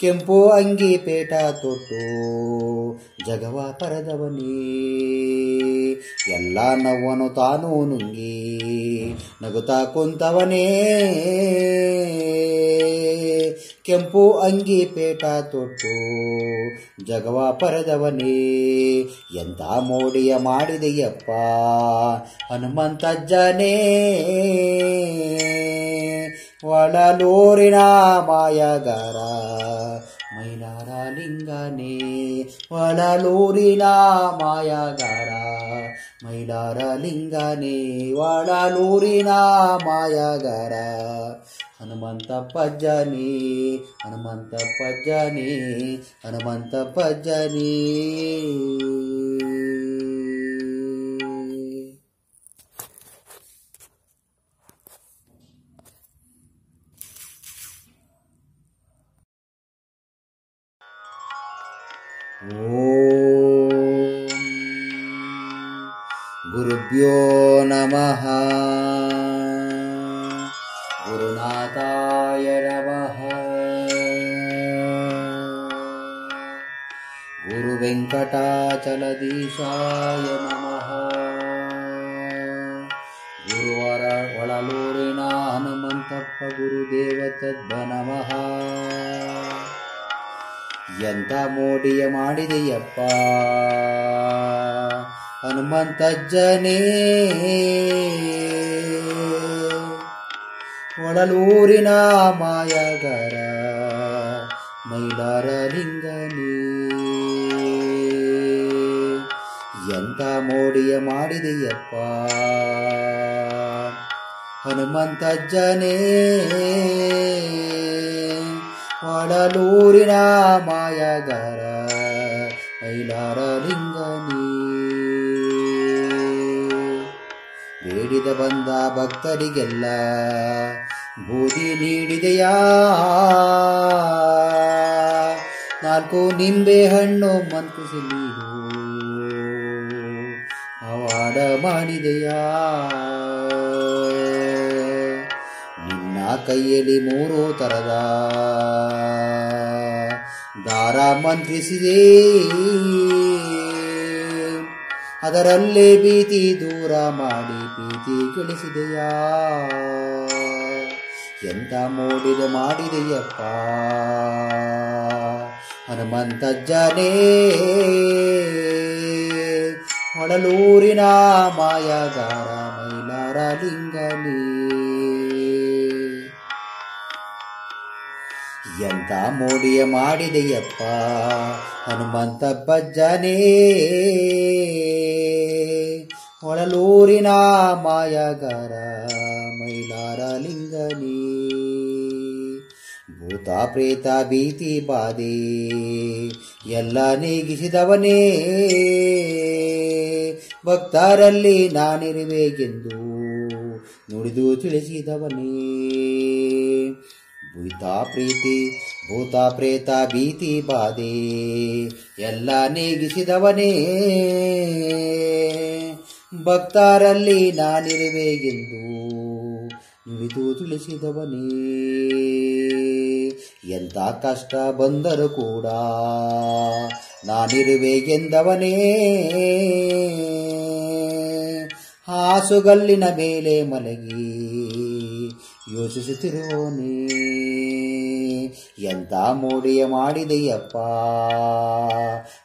S1: ಕೆಂಪು ಅಂಗಿ ಪೇಟ ತೊಟ್ಟು, ಜಗವ ಪರದವನೇ. ಎಲ್ಲ ನವ್ವನು ತಾನು ನುಂಗಿ, ನಗುತ್ತಾ ಕುಂತವನೇ. ಕೆಂಪು ಅಂಗಿ ಪೇಟ ತೊಟ್ಟು, ಜಗವ ಪರದವನೇ. ಎಂಥ ಮೋಡಿಯ ಮಾಡಿದೆಯಪ್ಪ, ಹನುಮಂತಜ್ಜನೇ. ಒಳಲೂರಿನ ಮಾಯಗರ, ಮೈಲಾರ ಲಿಂಗನೇ. ಒಳಲೂರಿನ ಮಾಯಗರ, ಮೈಲಾರ ಲಿಂಗನೇ. ಒಳಲೂರಿನ ಮಾಯಗರ, ಹನುಮಂತ ಪಜ್ಜನಿ. ಹನುಮಂತ ಪಜ್ಜನಿ ಹನುಮಂತ ಪಜ್ಜನಿ. गुरुभ्यो नमः गुरुनाथाय नमः गुरुवेङ्कटाचलदीशाय नमः गुरुवरवळलूरिना हनुमन्तः गुरुदेव नमः ಎಂತ ಮೋಡಿಯ ಮಾಡಿದೆಯಪ್ಪ? ಹನುಮಂತಜ್ಜನೇ ಒಳಲೂರಿನ ಮಾಯಗರ ಮೈಲಾರ ಲಿಂಗನೇ. ಎಂತ ಮೋಡಿಯ ಮಾಡಿದೆಯಪ್ಪ? ಹನುಮಂತಜ್ಜನೇ ಒಳಲೂರಿನ ಮಾಯಗರ, ಐಲಾರ ಲಿಂಗನಿ. ಬೇಡಿದ ಬಂದ ಭಕ್ತರಿಗೆಲ್ಲ ಬೂದಿ ನೀಡಿದೆಯಾ? ನಾಲ್ಕು ನಿಂಬೆ ಹಣ್ಣು ಮಂತ್ರಿಸಿ ನೀಡು ಅವಾಡ ಮಾಡಿದೆಯಾ? ಕೈಯಲ್ಲಿ ಮೂರು ತರದ. ದಾರ ಮಂತ್ರಿಸಿದೆ. ಅದರಲ್ಲೇ ಭೀತಿ ದೂರ ಮಾಡಿ ಭೀತಿ ಗಳಿಸಿದೆಯಾ. ಎಂತ ಮೂಡಿದೆ ಮಾಡಿದೆಯಪ್ಪ. ಹನುಮಂತಜ್ಜನೇ ಹೊಳಲೂರಿನ ಮಾಯಗಾರ ಮೈಲಾರ ಲಿಂಗನೇ ಎಂತ ಮೋಡಿಯ ಮಾಡಿದೆಯಪ್ಪ. ಹನುಮಂತ ಬಜ್ಜನೇ ಒಳಲೂರಿನ ಮಾಯಗಾರ ಮೈಲಾರ ಲಿಂಗನೇ. ಭೂತ ಪ್ರೇತ ಭೀತಿ ಬಾಧೆ. ಎಲ್ಲ ನೀಗಿಸಿದವನೇ. ಭಕ್ತರಲ್ಲಿ ನಾನಿರುವೆಗೆಂದು ನುಡಿದು ತಿಳಿಸಿದವನೇ. ಭೂತ ಪ್ರೀತಿ, ಭೂತ ಪ್ರೇತ, ಭೀತಿ ಬಾಧೆ, ಎಲ್ಲ ನೀಗಿಸಿದವನೇ. ಭಕ್ತರಲ್ಲಿ ನಾನಿರುವೆಗೆಂದು ನುಡಿದು ತಿಳಿಸಿದವನೇ. ಎಂಥ ಕಷ್ಟ ಬಂದರೂ ಕೂಡ ನಾನಿರುವೆ ಎಂದವನೇ ಹಾಸುಗಲ್ಲಿನ ಮೇಲೆ ಮಲಗಿ ಯೋಚಿಸುತ್ತಿರುವವನೇ. ಎಂಥ ಮೋಡಿಯ ಮಾಡಿದೆಯಪ್ಪ.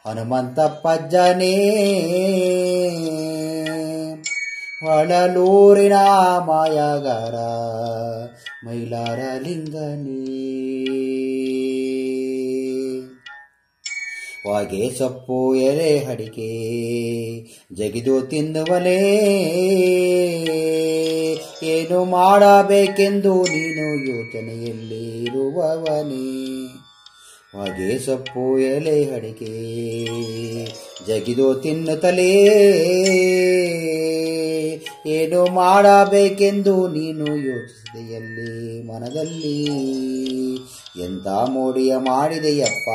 S1: ಹನುಮಂತಪ್ಪಜ್ಜನೇ ಹೊಳಲೂರಿನ ಮಾಯಗಾರ ಮೈಲಾರ ಲಿಂಗನೇ ಹೊಗೆ ಸೊಪ್ಪು ಎಲೆ ಅಡಿಕೆ ಜಗಿದು ತಿನ್ನುವಲೇ. ಏನು ಮಾಡಬೇಕೆಂದು ನೀನು ಯೋಚನೆಯಲ್ಲಿರುವವನೇ. ಹೊಗೆ ಸೊಪ್ಪು ಎಲೆ ಅಡಿಕೆ ಜಗಿದು ತಿನ್ನುತ್ತಲೇ. ಏನು ಮಾಡಬೇಕೆಂದು ನೀನು ಯೋಚಿಸಿದೆಯಲ್ಲಿ ಮನದಲ್ಲಿ. ಎಂಥ ಮೋಡಿಯ ಮಾಡಿದೆಯಪ್ಪ.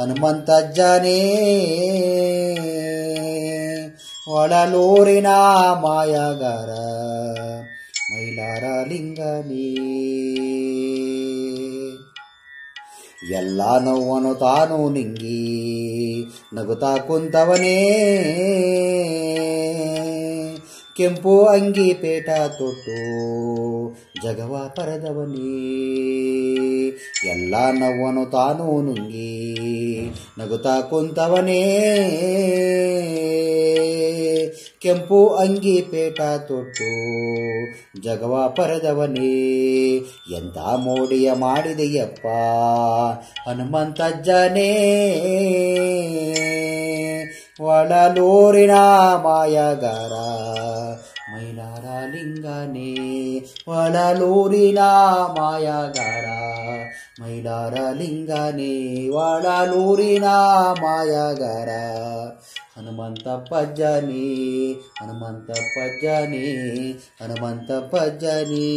S1: ಹನುಮಂತಜ್ಜನೇ ಒಳಲೂರಿನ ಮಾಯಗಾರ ಮೈಲಾರ ಲಿಂಗನೇ. ಎಲ್ಲ ನೋವನು ತಾನು ನಿಂಗಿ ನಗುತ್ತಾ ಕುಂತವನೇ. ಕೆಂಪು ಅಂಗಿ ಪೇಟ ತೊಟ್ಟು ಜಗವ ಪರದವನೇ. ಎಲ್ಲ ನವ್ವನು ತಾನು ನುಂಗಿ ನಗುತ್ತಾ ಕುಂತವನೇ. ಕೆಂಪು ಅಂಗಿ ಪೇಟ ತೊಟ್ಟು ಜಗವ ಪರದವನೇ. ಎಂತ ಮೋಡಿಯ ಮಾಡಿದೆಯಪ್ಪ ಹನುಮಂತಜ್ಜನೇ. ಒಳಲೂರಿನ ಮಾಯಗರ ಮೈಲಾರ ಲಿಂಗನೇ. ಒಳಲೂರಿನ ಮಾಯಗರ ಮೈಲಾರ ಲಿಂಗನೇ. ಒಳಲೂರಿನ ಮಾಯಗಾರ ಪಜ್ಜನಿ. ಹನುಮಂತ ಹನುಮಂತಪ್ಪಜ್ಜನೇ